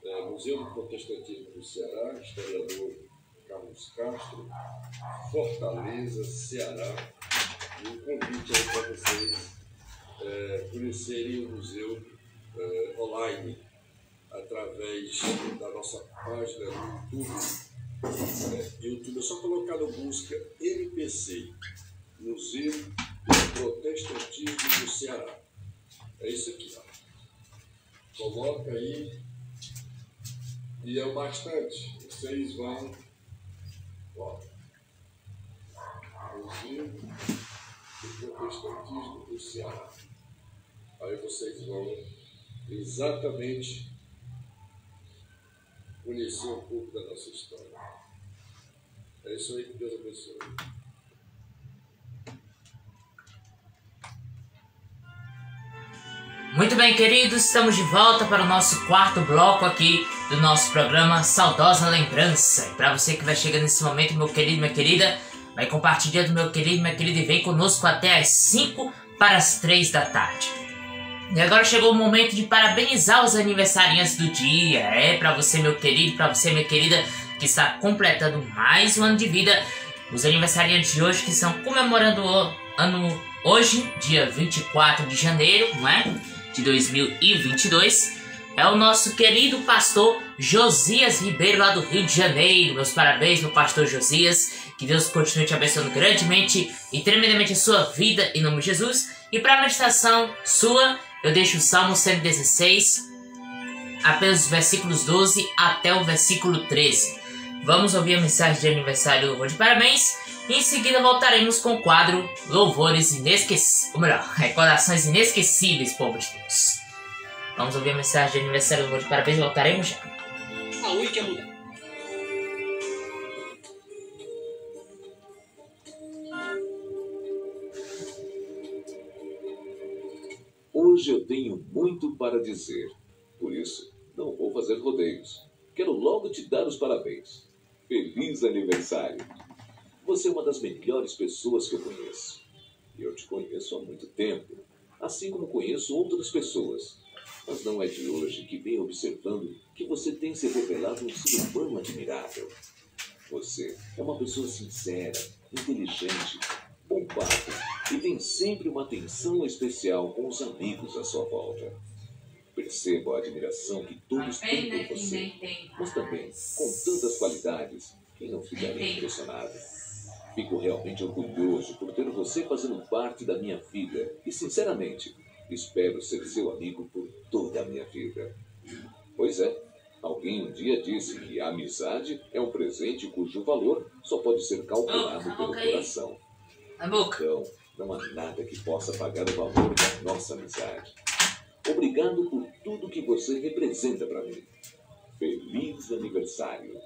É, museu do Protestantismo do Ceará, historiador Carlos Castro, Fortaleza, Ceará. E um convite aí para vocês é, conhecerem o museu é, online através da nossa página no YouTube. YouTube é só colocar no busca MPC, Museu do Protestantismo do Ceará. É isso aqui, ó. Coloca aí e é o bastante. Vocês vão. Ó. Museu do Protestantismo do Ceará. Aí vocês vão exatamente conhecer um pouco da nossa história. É isso aí que Deus abençoe. Muito bem, queridos, estamos de volta para o nosso quarto bloco aqui do nosso programa Saudosa Lembrança. E para você que vai chegando nesse momento, meu querido, minha querida, vai compartilhando, meu querido, minha querida, e vem conosco até às 5 para as 3 da tarde. E agora chegou o momento de parabenizar os aniversariantes do dia. É para você, meu querido, para você, minha querida, que está completando mais um ano de vida. Os aniversariantes de hoje que estão comemorando o ano hoje, dia 24 de janeiro, não é? De 2022. É o nosso querido pastor Josias Ribeiro, lá do Rio de Janeiro. Meus parabéns, meu pastor Josias. Que Deus continue te abençoando grandemente e tremendamente a sua vida, em nome de Jesus. E para a meditação sua, eu deixo o Salmo 116, apenas os versículos 12 até o versículo 13. Vamos ouvir a mensagem de aniversário do de parabéns e em seguida voltaremos com o quadro Louvores Inesquecíveis, ou melhor, Recordações Inesquecíveis, povo de Deus. Vamos ouvir a mensagem de aniversário do de parabéns e voltaremos já. A Oi Hoje eu tenho muito para dizer, por isso não vou fazer rodeios. Quero logo te dar os parabéns. Feliz aniversário! Você é uma das melhores pessoas que eu conheço. E eu te conheço há muito tempo, assim como conheço outras pessoas. Mas não é de hoje que venho observando que você tem se revelado um ser humano admirável. Você é uma pessoa sincera, inteligente, papo e tem sempre uma atenção especial com os amigos à sua volta. Percebo a admiração que todos têm por você, mas também, com tantas qualidades, quem não ficaria impressionado? Fico realmente orgulhoso por ter você fazendo parte da minha vida e, sinceramente, espero ser seu amigo por toda a minha vida. Pois é, alguém um dia disse que a amizade é um presente cujo valor só pode ser calculado pelo coração. Então, não há nada que possa pagar o valor da nossa amizade. Obrigado por tudo que você representa para mim. Feliz aniversário.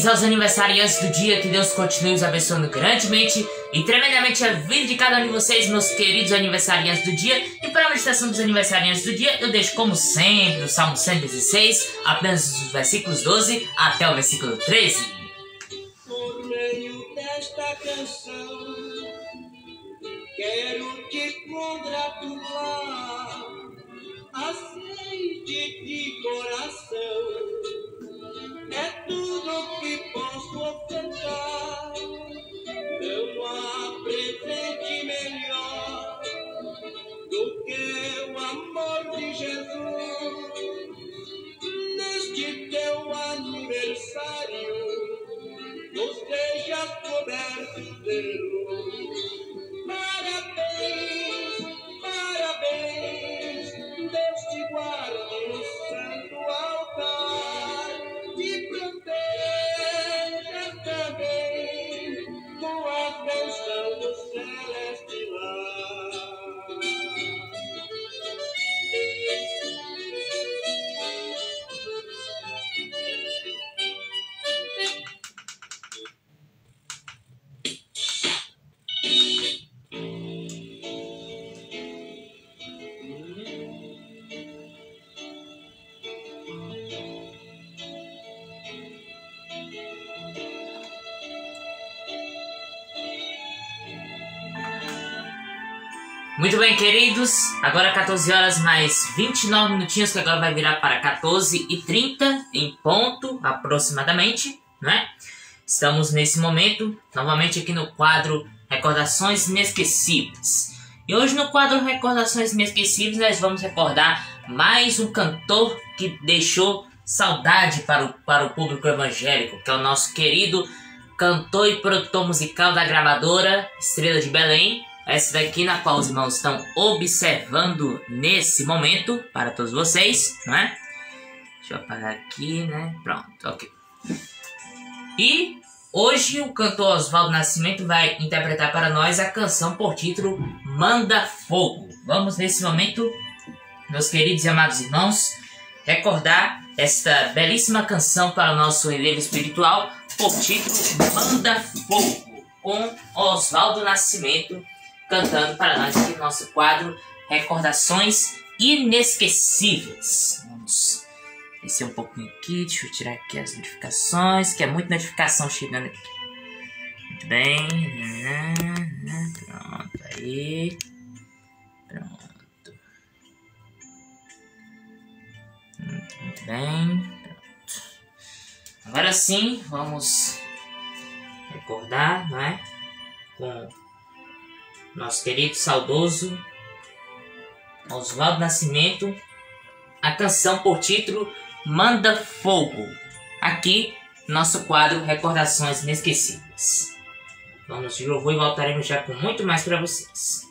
Parabéns aos aniversariantes do dia, que Deus continue os abençoando grandemente e tremendamente a vida de cada um de vocês, meus queridos aniversariantes do dia. E para a meditação dos aniversariantes do dia, eu deixo como sempre o Salmo 116, apenas os versículos 12 até o versículo 13. Agora 14 horas mais 29 minutinhos, que agora vai virar para 14 e 30 em ponto, aproximadamente, né? Estamos nesse momento, novamente aqui no quadro Recordações Inesquecíveis. E hoje no quadro Recordações Inesquecíveis nós vamos recordar mais um cantor que deixou saudade para o, para o público evangélico, que é o nosso querido cantor e produtor musical da gravadora Estrela de Belém. Essa daqui na qual os irmãos estão observando nesse momento para todos vocês, não é? Deixa eu apagar aqui, né? Pronto, ok. E hoje o cantor Oswaldo Nascimento vai interpretar para nós a canção por título Manda Fogo. Vamos nesse momento, meus queridos e amados irmãos, recordar esta belíssima canção para o nosso relevo espiritual por título Manda Fogo, com Oswaldo Nascimento cantando para nós aqui no nosso quadro Recordações Inesquecíveis. Vamos descer um pouquinho aqui, deixa eu tirar aqui as notificações, que é muita notificação chegando aqui. Muito bem. Pronto, aí. Pronto. Muito bem. Pronto. Agora sim, vamos recordar, não é? Com nosso querido saudoso Oswaldo Nascimento, a canção por título Manda Fogo. Aqui, nosso quadro Recordações Inesquecíveis. Vamos de louvor e voltaremos já com muito mais para vocês.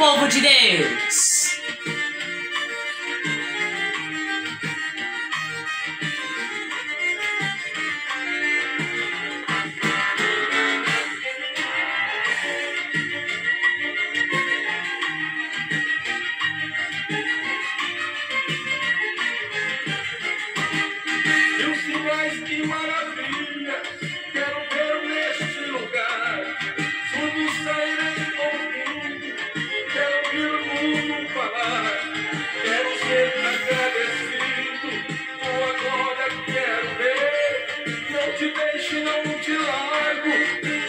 Povo de Deus. Te largo,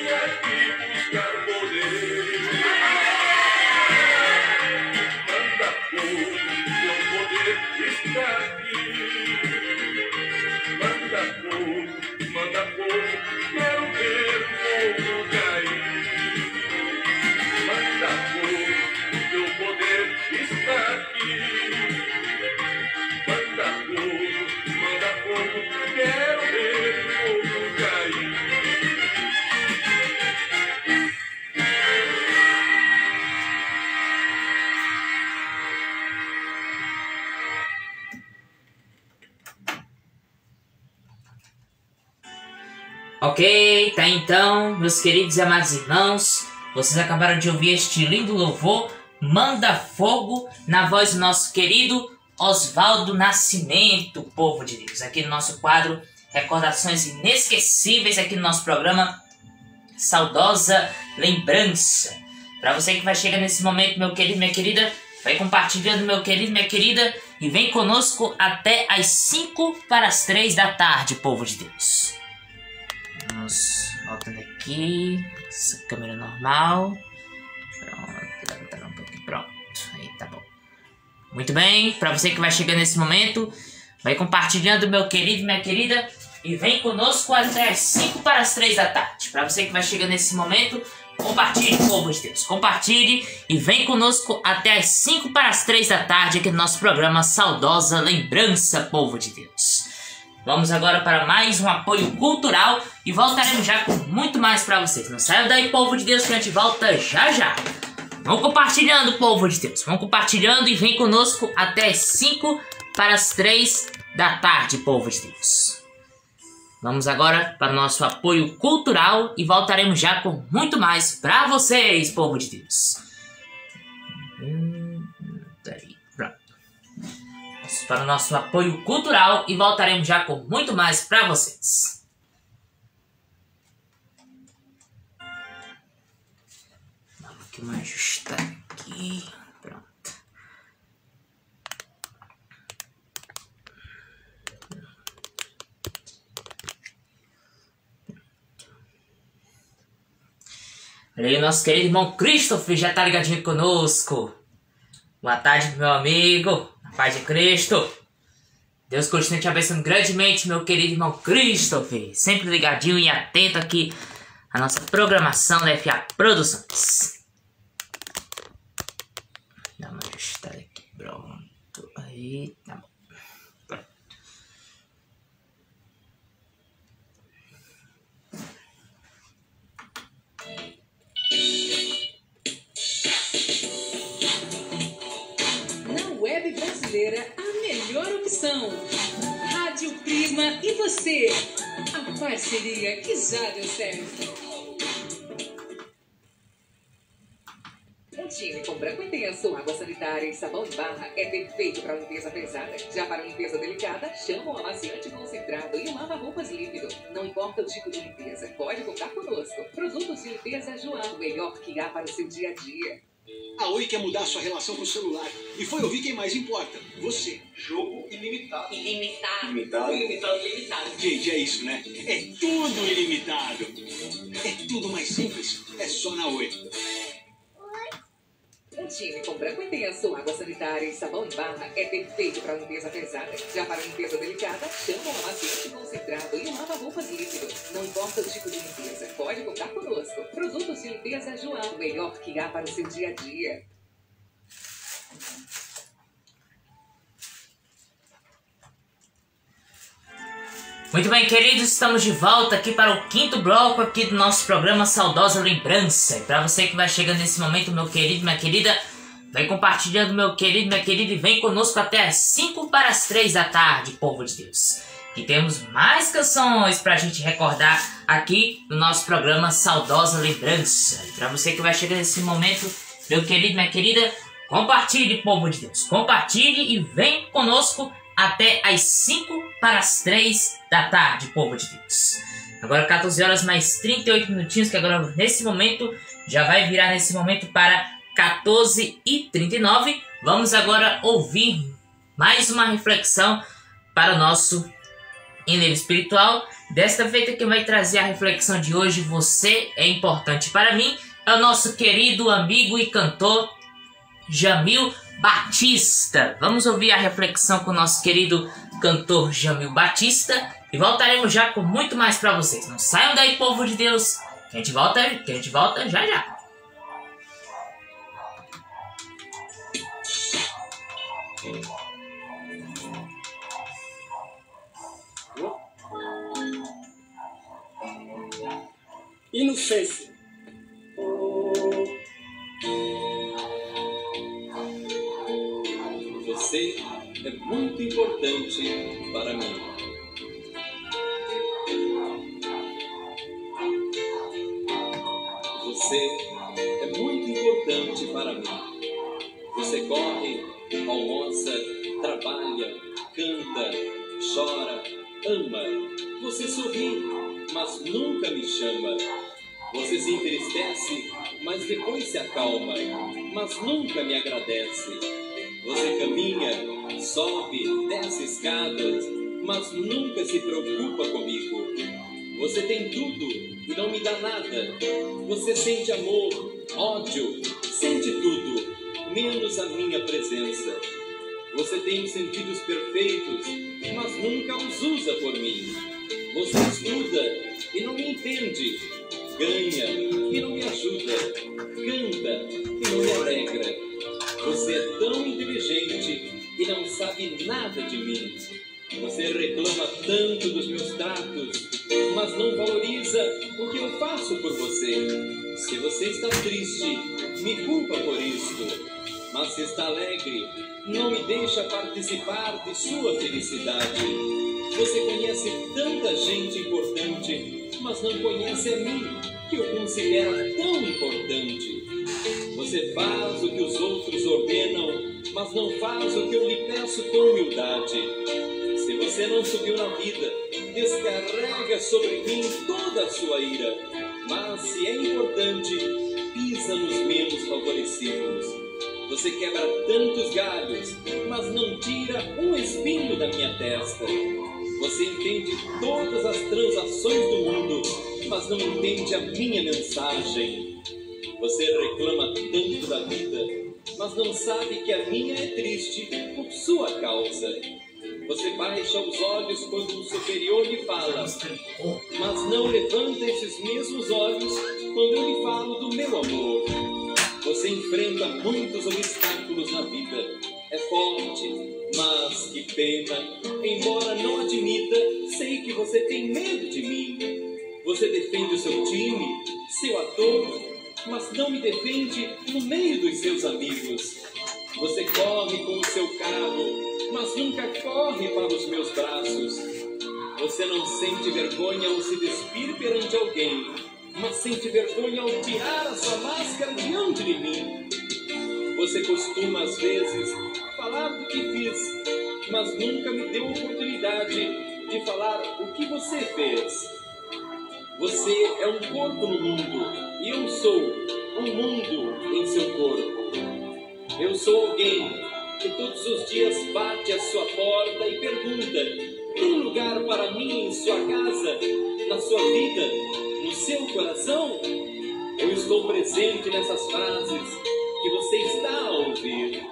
meus queridos e amados irmãos, vocês acabaram de ouvir este lindo louvor, Manda Fogo, na voz do nosso querido Oswaldo Nascimento, povo de Deus, aqui no nosso quadro Recordações Inesquecíveis, aqui no nosso programa Saudosa Lembrança. Para você que vai chegar nesse momento, meu querido, minha querida, Vai compartilhando, meu querido, minha querida, e vem conosco até as 5 para as 3 da tarde, povo de Deus. Vamos voltando aqui. Essa câmera normal. Pronto, um pouquinho. Pronto, aí tá bom. Muito bem, para você que vai chegando nesse momento, vai compartilhando, meu querido, minha querida, e vem conosco até as 5 para as 3 da tarde. Para você que vai chegando nesse momento, Compartilhe, povo de Deus. Compartilhe e vem conosco até as 5 para as 3 da tarde aqui no nosso programa Saudosa Lembrança, povo de Deus. Vamos agora para mais um apoio cultural e voltaremos já com muito mais para vocês. Não saiam daí, povo de Deus, que a gente volta já já. Vão compartilhando, povo de Deus. Vão compartilhando e vem conosco até as 5 para as 3 da tarde, povo de Deus. Vamos agora para o nosso apoio cultural e voltaremos já com muito mais para vocês, povo de Deus. Hum, para o nosso apoio cultural e voltaremos já com muito mais para vocês. Vamos ajustar aqui. Olha aí, o nosso querido irmão Christopher já tá ligadinho conosco. Boa tarde, meu amigo. Paz de Cristo. Deus continue te abençoando grandemente, meu querido irmão Christopher. Sempre ligadinho e atento aqui à nossa programação da FA Produções. Dá uma ajustada aqui. Pronto. Aí, tá bom. Brasileira a melhor opção. Rádio Prisma e você. A parceria que já deu certo. Com branco intenso, água sanitária e sabão em barra é perfeito para limpeza pesada. Já para limpeza delicada, chama o amaciante concentrado e lava roupas líquido. Não importa o tipo de limpeza, pode contar conosco. Produtos de limpeza João, o melhor que há para o seu dia a dia. A Oi quer mudar sua relação com o celular. E foi ouvir quem mais importa. Você. Jogo ilimitado. Ilimitado. Ilimitado. Ilimitado, ilimitado. Gente, é isso, né? É tudo ilimitado. É tudo mais simples. É só na Oi. Um com branco intenso, água sanitária e sabão em barra é perfeito para limpeza pesada. Já para limpeza delicada, chama o amaciante concentrado e lava roupas líquido. Não importa o tipo de limpeza, pode contar conosco. Produtos de limpeza João, melhor que há para o seu dia a dia. Muito bem, queridos, estamos de volta aqui para o quinto bloco aqui do nosso programa Saudosa Lembrança. E para você que vai chegando nesse momento, meu querido, minha querida, vai compartilhando, meu querido, minha querida, e vem conosco até as 5 para as 3 da tarde, povo de Deus. Que temos mais canções para a gente recordar aqui no nosso programa Saudosa Lembrança. E para você que vai chegando nesse momento, meu querido, minha querida, compartilhe, povo de Deus. Compartilhe e vem conosco até as 5 para as 3 da tarde, povo de Deus. Agora 14 horas mais 38 minutinhos, que agora nesse momento já vai virar nesse momento para 14 e 39. Vamos agora ouvir mais uma reflexão para o nosso enlevo espiritual. Desta feita que vai trazer a reflexão de hoje, você é importante para mim, é o nosso querido amigo e cantor Jamil Batista. Vamos ouvir a reflexão com o nosso querido cantor Jamil Batista e voltaremos já com muito mais para vocês. Não saiam daí, povo de Deus, que a gente volta, que a gente volta já já. Inocência. Importante para mim. Você é muito importante para mim. Você corre, almoça, trabalha, canta, chora, ama. Você sorri, mas nunca me chama. Você se entristece, mas depois se acalma. mas nunca me agradece. Você caminha, sobe, desce escadas, mas nunca se preocupa comigo. Você tem tudo e não me dá nada. Você sente amor, ódio, sente tudo, menos a minha presença. Você tem os sentidos perfeitos, mas nunca os usa por mim. Você estuda e não me entende. Ganha e não me ajuda. Canta e não me alegra. Você é tão inteligente e não sabe nada de mim. Você reclama tanto dos meus tratos, mas não valoriza o que eu faço por você. Se você está triste, me culpa por isto. Mas se está alegre, não me deixa participar de sua felicidade. Você conhece tanta gente importante, mas não conhece a mim, que eu considero tão importante. Você faz o que os outros ordenam, mas não faz o que eu lhe peço com humildade. Se você não subiu na vida, descarrega sobre mim toda a sua ira. Mas se é importante, pisa nos menos favorecidos. Você quebra tantos galhos, mas não tira um espinho da minha testa. Você entende todas as transações do mundo, mas não entende a minha mensagem. Você reclama tanto da vida, mas não sabe que a minha é triste por sua causa. Você baixa os olhos quando o superior lhe fala, mas não levanta esses mesmos olhos quando eu lhe falo do meu amor. Você enfrenta muitos obstáculos na vida. É forte, mas que pena. Embora não admita, sei que você tem medo de mim. Você defende o seu time, seu ator, mas não me defende no meio dos seus amigos. Você corre com o seu carro, mas nunca corre para os meus braços. Você não sente vergonha ao se despir perante alguém, mas sente vergonha ao tirar a sua máscara diante de mim. Você costuma, às vezes, falar do que fiz, mas nunca me deu oportunidade de falar o que você fez. Você é um corpo no mundo e eu sou um mundo em seu corpo. Eu sou alguém que todos os dias bate a sua porta e pergunta: tem lugar para mim em sua casa, na sua vida, no seu coração? Eu estou presente nessas frases que você está a ouvir.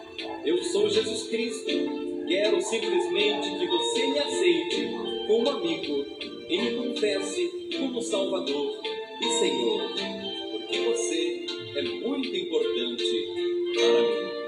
Eu sou Jesus Cristo. Quero simplesmente que você me aceite como amigo e me confesse como Salvador e Senhor, porque você é muito importante para mim.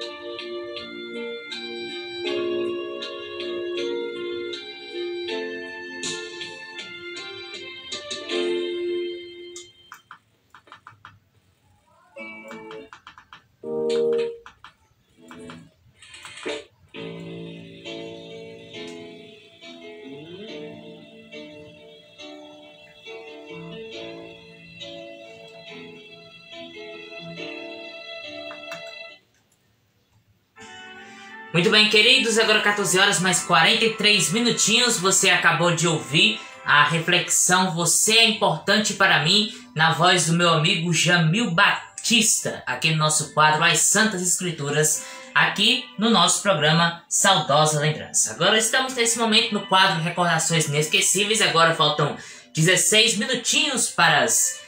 Bem, queridos, agora 14 horas mais 43 minutinhos. Você acabou de ouvir a reflexão Você é importante para mim, na voz do meu amigo Jamil Batista, aqui no nosso quadro As Santas Escrituras, aqui no nosso programa Saudosa Lembrança. Agora estamos nesse momento no quadro Recordações Inesquecíveis. Agora faltam 16 minutinhos para as,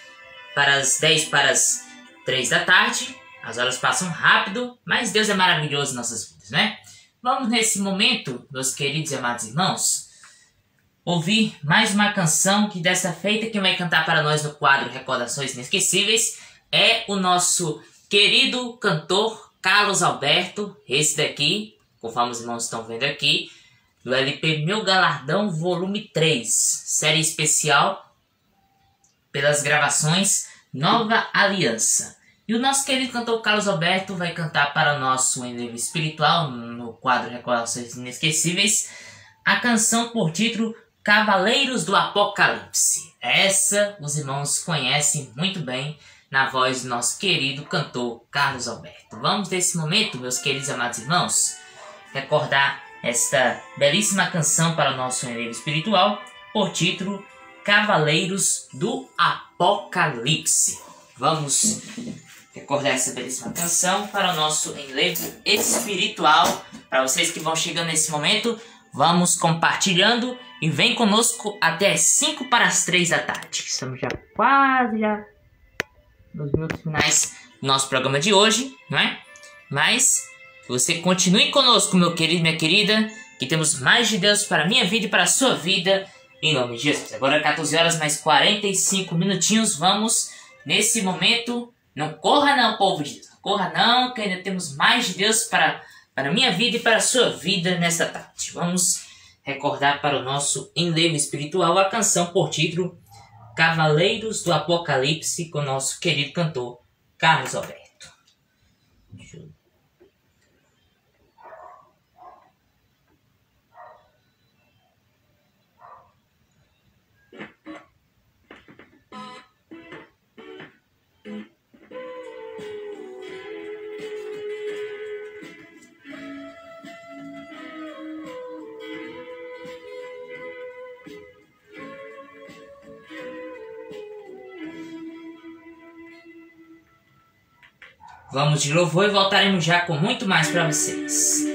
para as 10 para as 3 da tarde. As horas passam rápido, mas Deus é maravilhoso em nossas vidas, né? Vamos nesse momento, meus queridos e amados irmãos, ouvir mais uma canção que dessa feita quem vai cantar para nós no quadro Recordações Inesquecíveis é o nosso querido cantor Carlos Alberto, esse daqui, conforme os irmãos estão vendo aqui, do LP Meu Galardão Volume 3, série especial pelas gravações Nova Aliança. E o nosso querido cantor Carlos Alberto vai cantar para o nosso enlevo espiritual, no quadro Recordações Inesquecíveis, a canção por título Cavaleiros do Apocalipse. Essa os irmãos conhecem muito bem na voz do nosso querido cantor Carlos Alberto. Vamos nesse momento, meus queridos amados irmãos, recordar esta belíssima canção para o nosso enlevo espiritual por título Cavaleiros do Apocalipse. Vamos recordar essa belíssima canção para o nosso enlevo espiritual. Para vocês que vão chegando nesse momento, vamos compartilhando e vem conosco até 5 para as 3 da tarde. Estamos já quase já nos minutos finais do nosso programa de hoje, não é? Mas você continue conosco, meu querido, minha querida, que temos mais de Deus para a minha vida e para a sua vida, em nome de Jesus. Agora 14 horas mais 45 minutinhos, vamos nesse momento, não corra não, povo de Deus, corra não, que ainda temos mais de Deus para, para a minha vida e para a sua vida nessa tarde. Vamos recordar para o nosso enlevo espiritual a canção por título Cavaleiros do Apocalipse com nosso querido cantor Carlos Alberto. Vamos de louvor e voltaremos já com muito mais para vocês.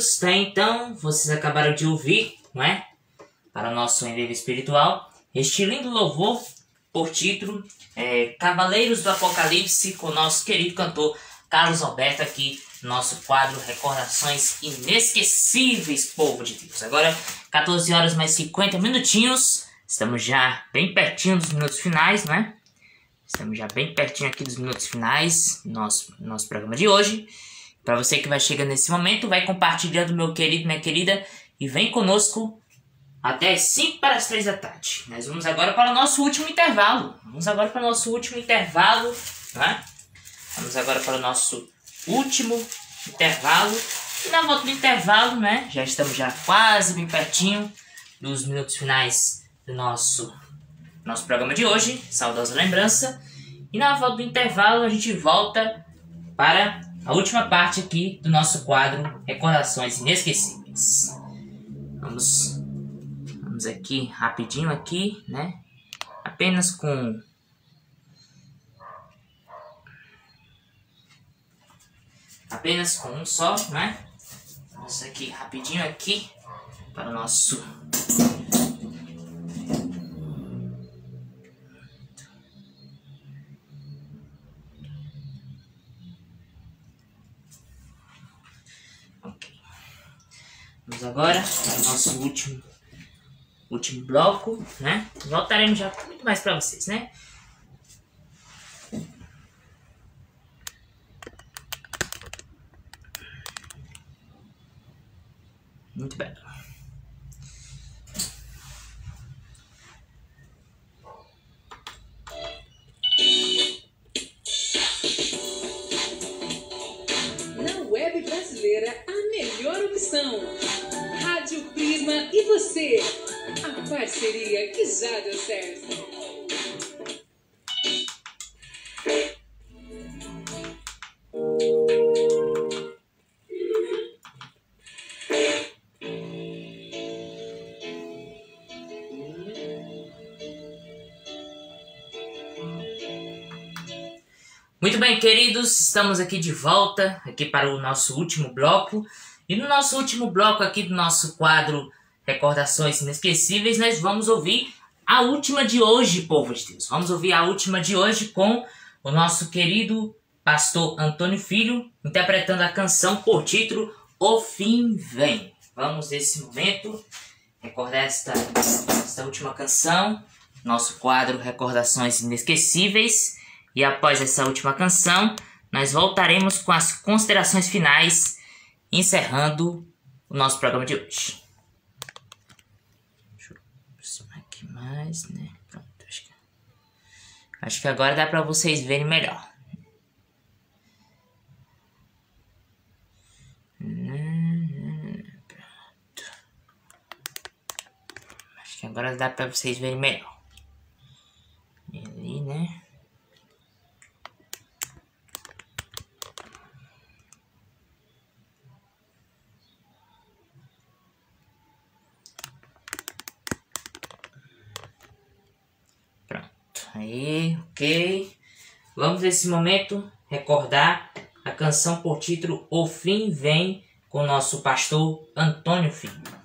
Queridos, tá? Então, vocês acabaram de ouvir, não é? Para o nosso enlevo espiritual, este lindo louvor por título é, Cavaleiros do Apocalipse, com nosso querido cantor Carlos Alberto aqui, nosso quadro Recordações Inesquecíveis, povo de Deus. Agora, 14 horas mais 50 minutinhos, estamos já bem pertinho dos minutos finais, não é? Estamos já bem pertinho aqui dos minutos finais do nosso, nosso programa de hoje. Para você que vai chegando nesse momento, vai compartilhando, meu querido, minha querida, e vem conosco até 5 para as 3 da tarde. Nós vamos agora para o nosso último intervalo. Vamos agora para o nosso último intervalo, né? Vamos agora para o nosso último intervalo. E na volta do intervalo, né? Já estamos já quase bem pertinho dos minutos finais do nosso, nosso programa de hoje. Saudosa lembrança. E na volta do intervalo, a gente volta para a última parte aqui do nosso quadro Recordações Inesquecíveis. Vamos, vamos aqui rapidinho aqui, né? Apenas com apenas com um só, né? Vamos aqui rapidinho aqui para o nosso Vamos agora para o nosso último, último bloco, né? Voltaremos já muito mais para vocês, né? Muito bem. Na web brasileira, a melhor opção. E você. A parceria que já deu certo. Muito bem, queridos, estamos aqui de volta aqui para o nosso último bloco. E no nosso último bloco aqui do nosso quadro Recordações Inesquecíveis, nós vamos ouvir a última de hoje, povo de Deus. Vamos ouvir a última de hoje com o nosso querido pastor Antônio Filho, interpretando a canção por título O Fim Vem. Vamos nesse momento recordar esta, esta última canção, nosso quadro Recordações Inesquecíveis. E após essa última canção, nós voltaremos com as considerações finais, encerrando o nosso programa de hoje. Deixa eu aproximar aqui mais, né? Pronto, acho que, acho que agora dá para vocês verem melhor. Pronto. Acho que agora dá para vocês verem melhor. Ali, né? Aí, ok. Vamos nesse momento recordar a canção por título O Fim Vem com nosso pastor Antônio Filho.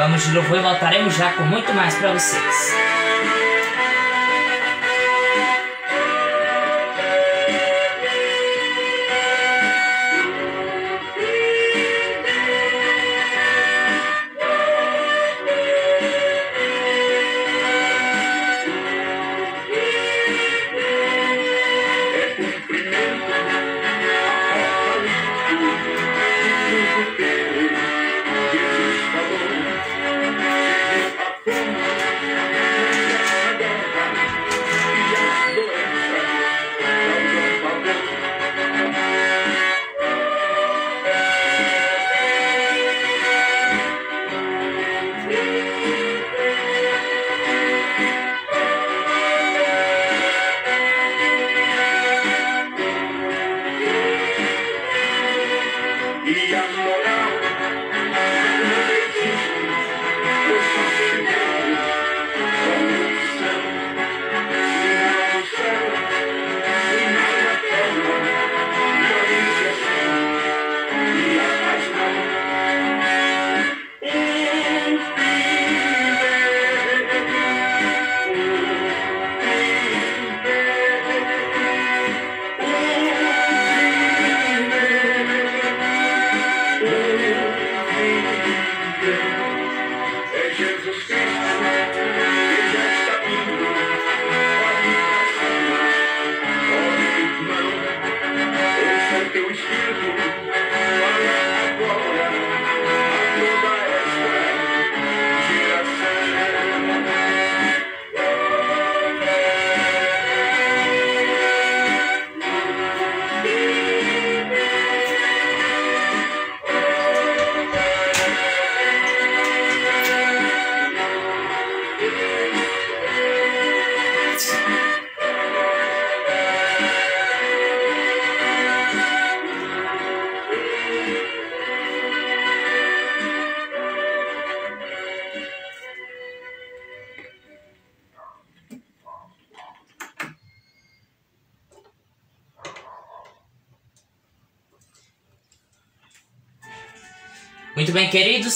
Vamos de louvor e voltaremos já com muito mais para vocês.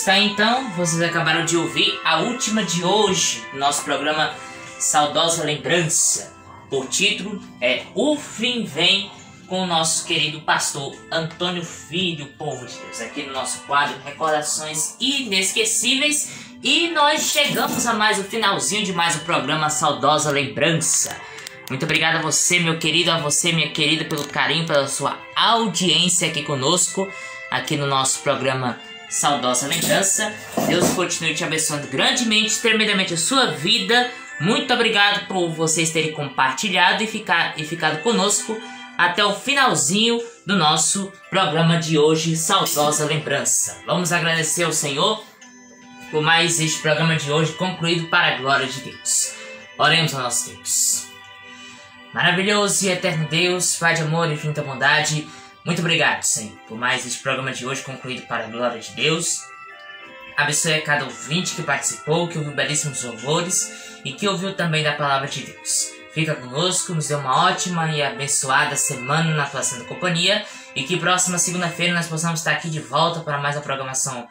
Tá então. Vocês acabaram de ouvir a última de hoje, nosso programa Saudosa Lembrança. O título é O Fim Vem com o nosso querido pastor Antônio Filho, povo de Deus, aqui no nosso quadro Recordações Inesquecíveis. E nós chegamos a mais o finalzinho de mais um programa Saudosa Lembrança. Muito obrigado a você, meu querido, a você, minha querida, pelo carinho, pela sua audiência aqui conosco, aqui no nosso programa Saudosa Lembrança. Deus continue te abençoando grandemente, tremendamente a sua vida. Muito obrigado por vocês terem compartilhado e, ficar, e ficado conosco até o finalzinho do nosso programa de hoje, Saudosa Lembrança. Vamos agradecer ao Senhor por mais este programa de hoje concluído para a glória de Deus. Oremos ao nosso Deus. Maravilhoso e eterno Deus, Pai de amor e infinita bondade, muito obrigado, Senhor, por mais este programa de hoje concluído para a glória de Deus. Abençoe a cada ouvinte que participou, que ouviu belíssimos louvores e que ouviu também da palavra de Deus. Fica conosco, nos dê uma ótima e abençoada semana na tua santa companhia e que próxima segunda-feira nós possamos estar aqui de volta para mais uma programação,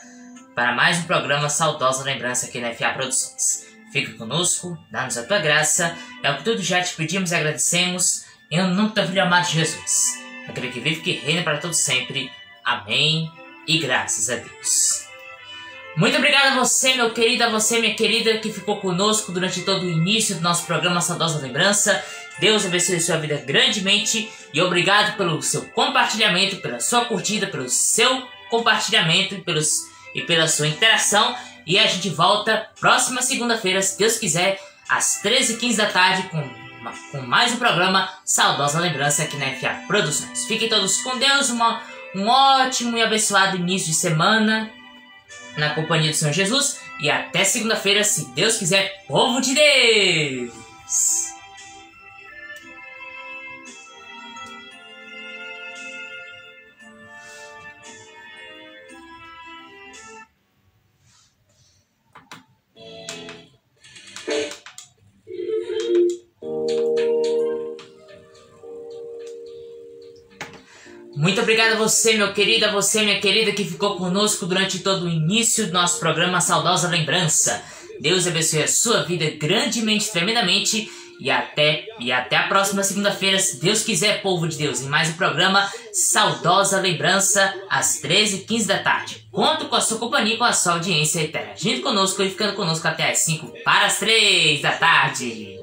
para mais um programa Saudosa Lembrança aqui na FA Produções. Fica conosco, dá-nos a tua graça, é o que tudo já te pedimos e agradecemos, em nome do teu filho amado Jesus, aquele que vive que reina para todos sempre. Amém e graças a Deus. Muito obrigado a você, meu querido, a você, minha querida, que ficou conosco durante todo o início do nosso programa Saudosa Lembrança. Deus abençoe sua vida grandemente e obrigado pelo seu compartilhamento, pela sua curtida, pelo seu compartilhamento e, pelos, e pela sua interação. E a gente volta próxima segunda-feira, se Deus quiser, às 13h15 da tarde, com, com mais um programa Saudosa Lembrança aqui na FA Produções. Fiquem todos com Deus, uma, um ótimo e abençoado início de semana na companhia do Senhor Jesus. E até segunda-feira, se Deus quiser, povo de Deus! Muito obrigado a você, meu querido, a você, minha querida, que ficou conosco durante todo o início do nosso programa Saudosa Lembrança. Deus abençoe a sua vida grandemente, tremendamente. E até, e até a próxima segunda-feira, se Deus quiser, povo de Deus, em mais um programa Saudosa Lembrança, às 13h15 da tarde. Conto com a sua companhia, com a sua audiência, interagindo conosco e ficando conosco até às 5 para as 3 da tarde.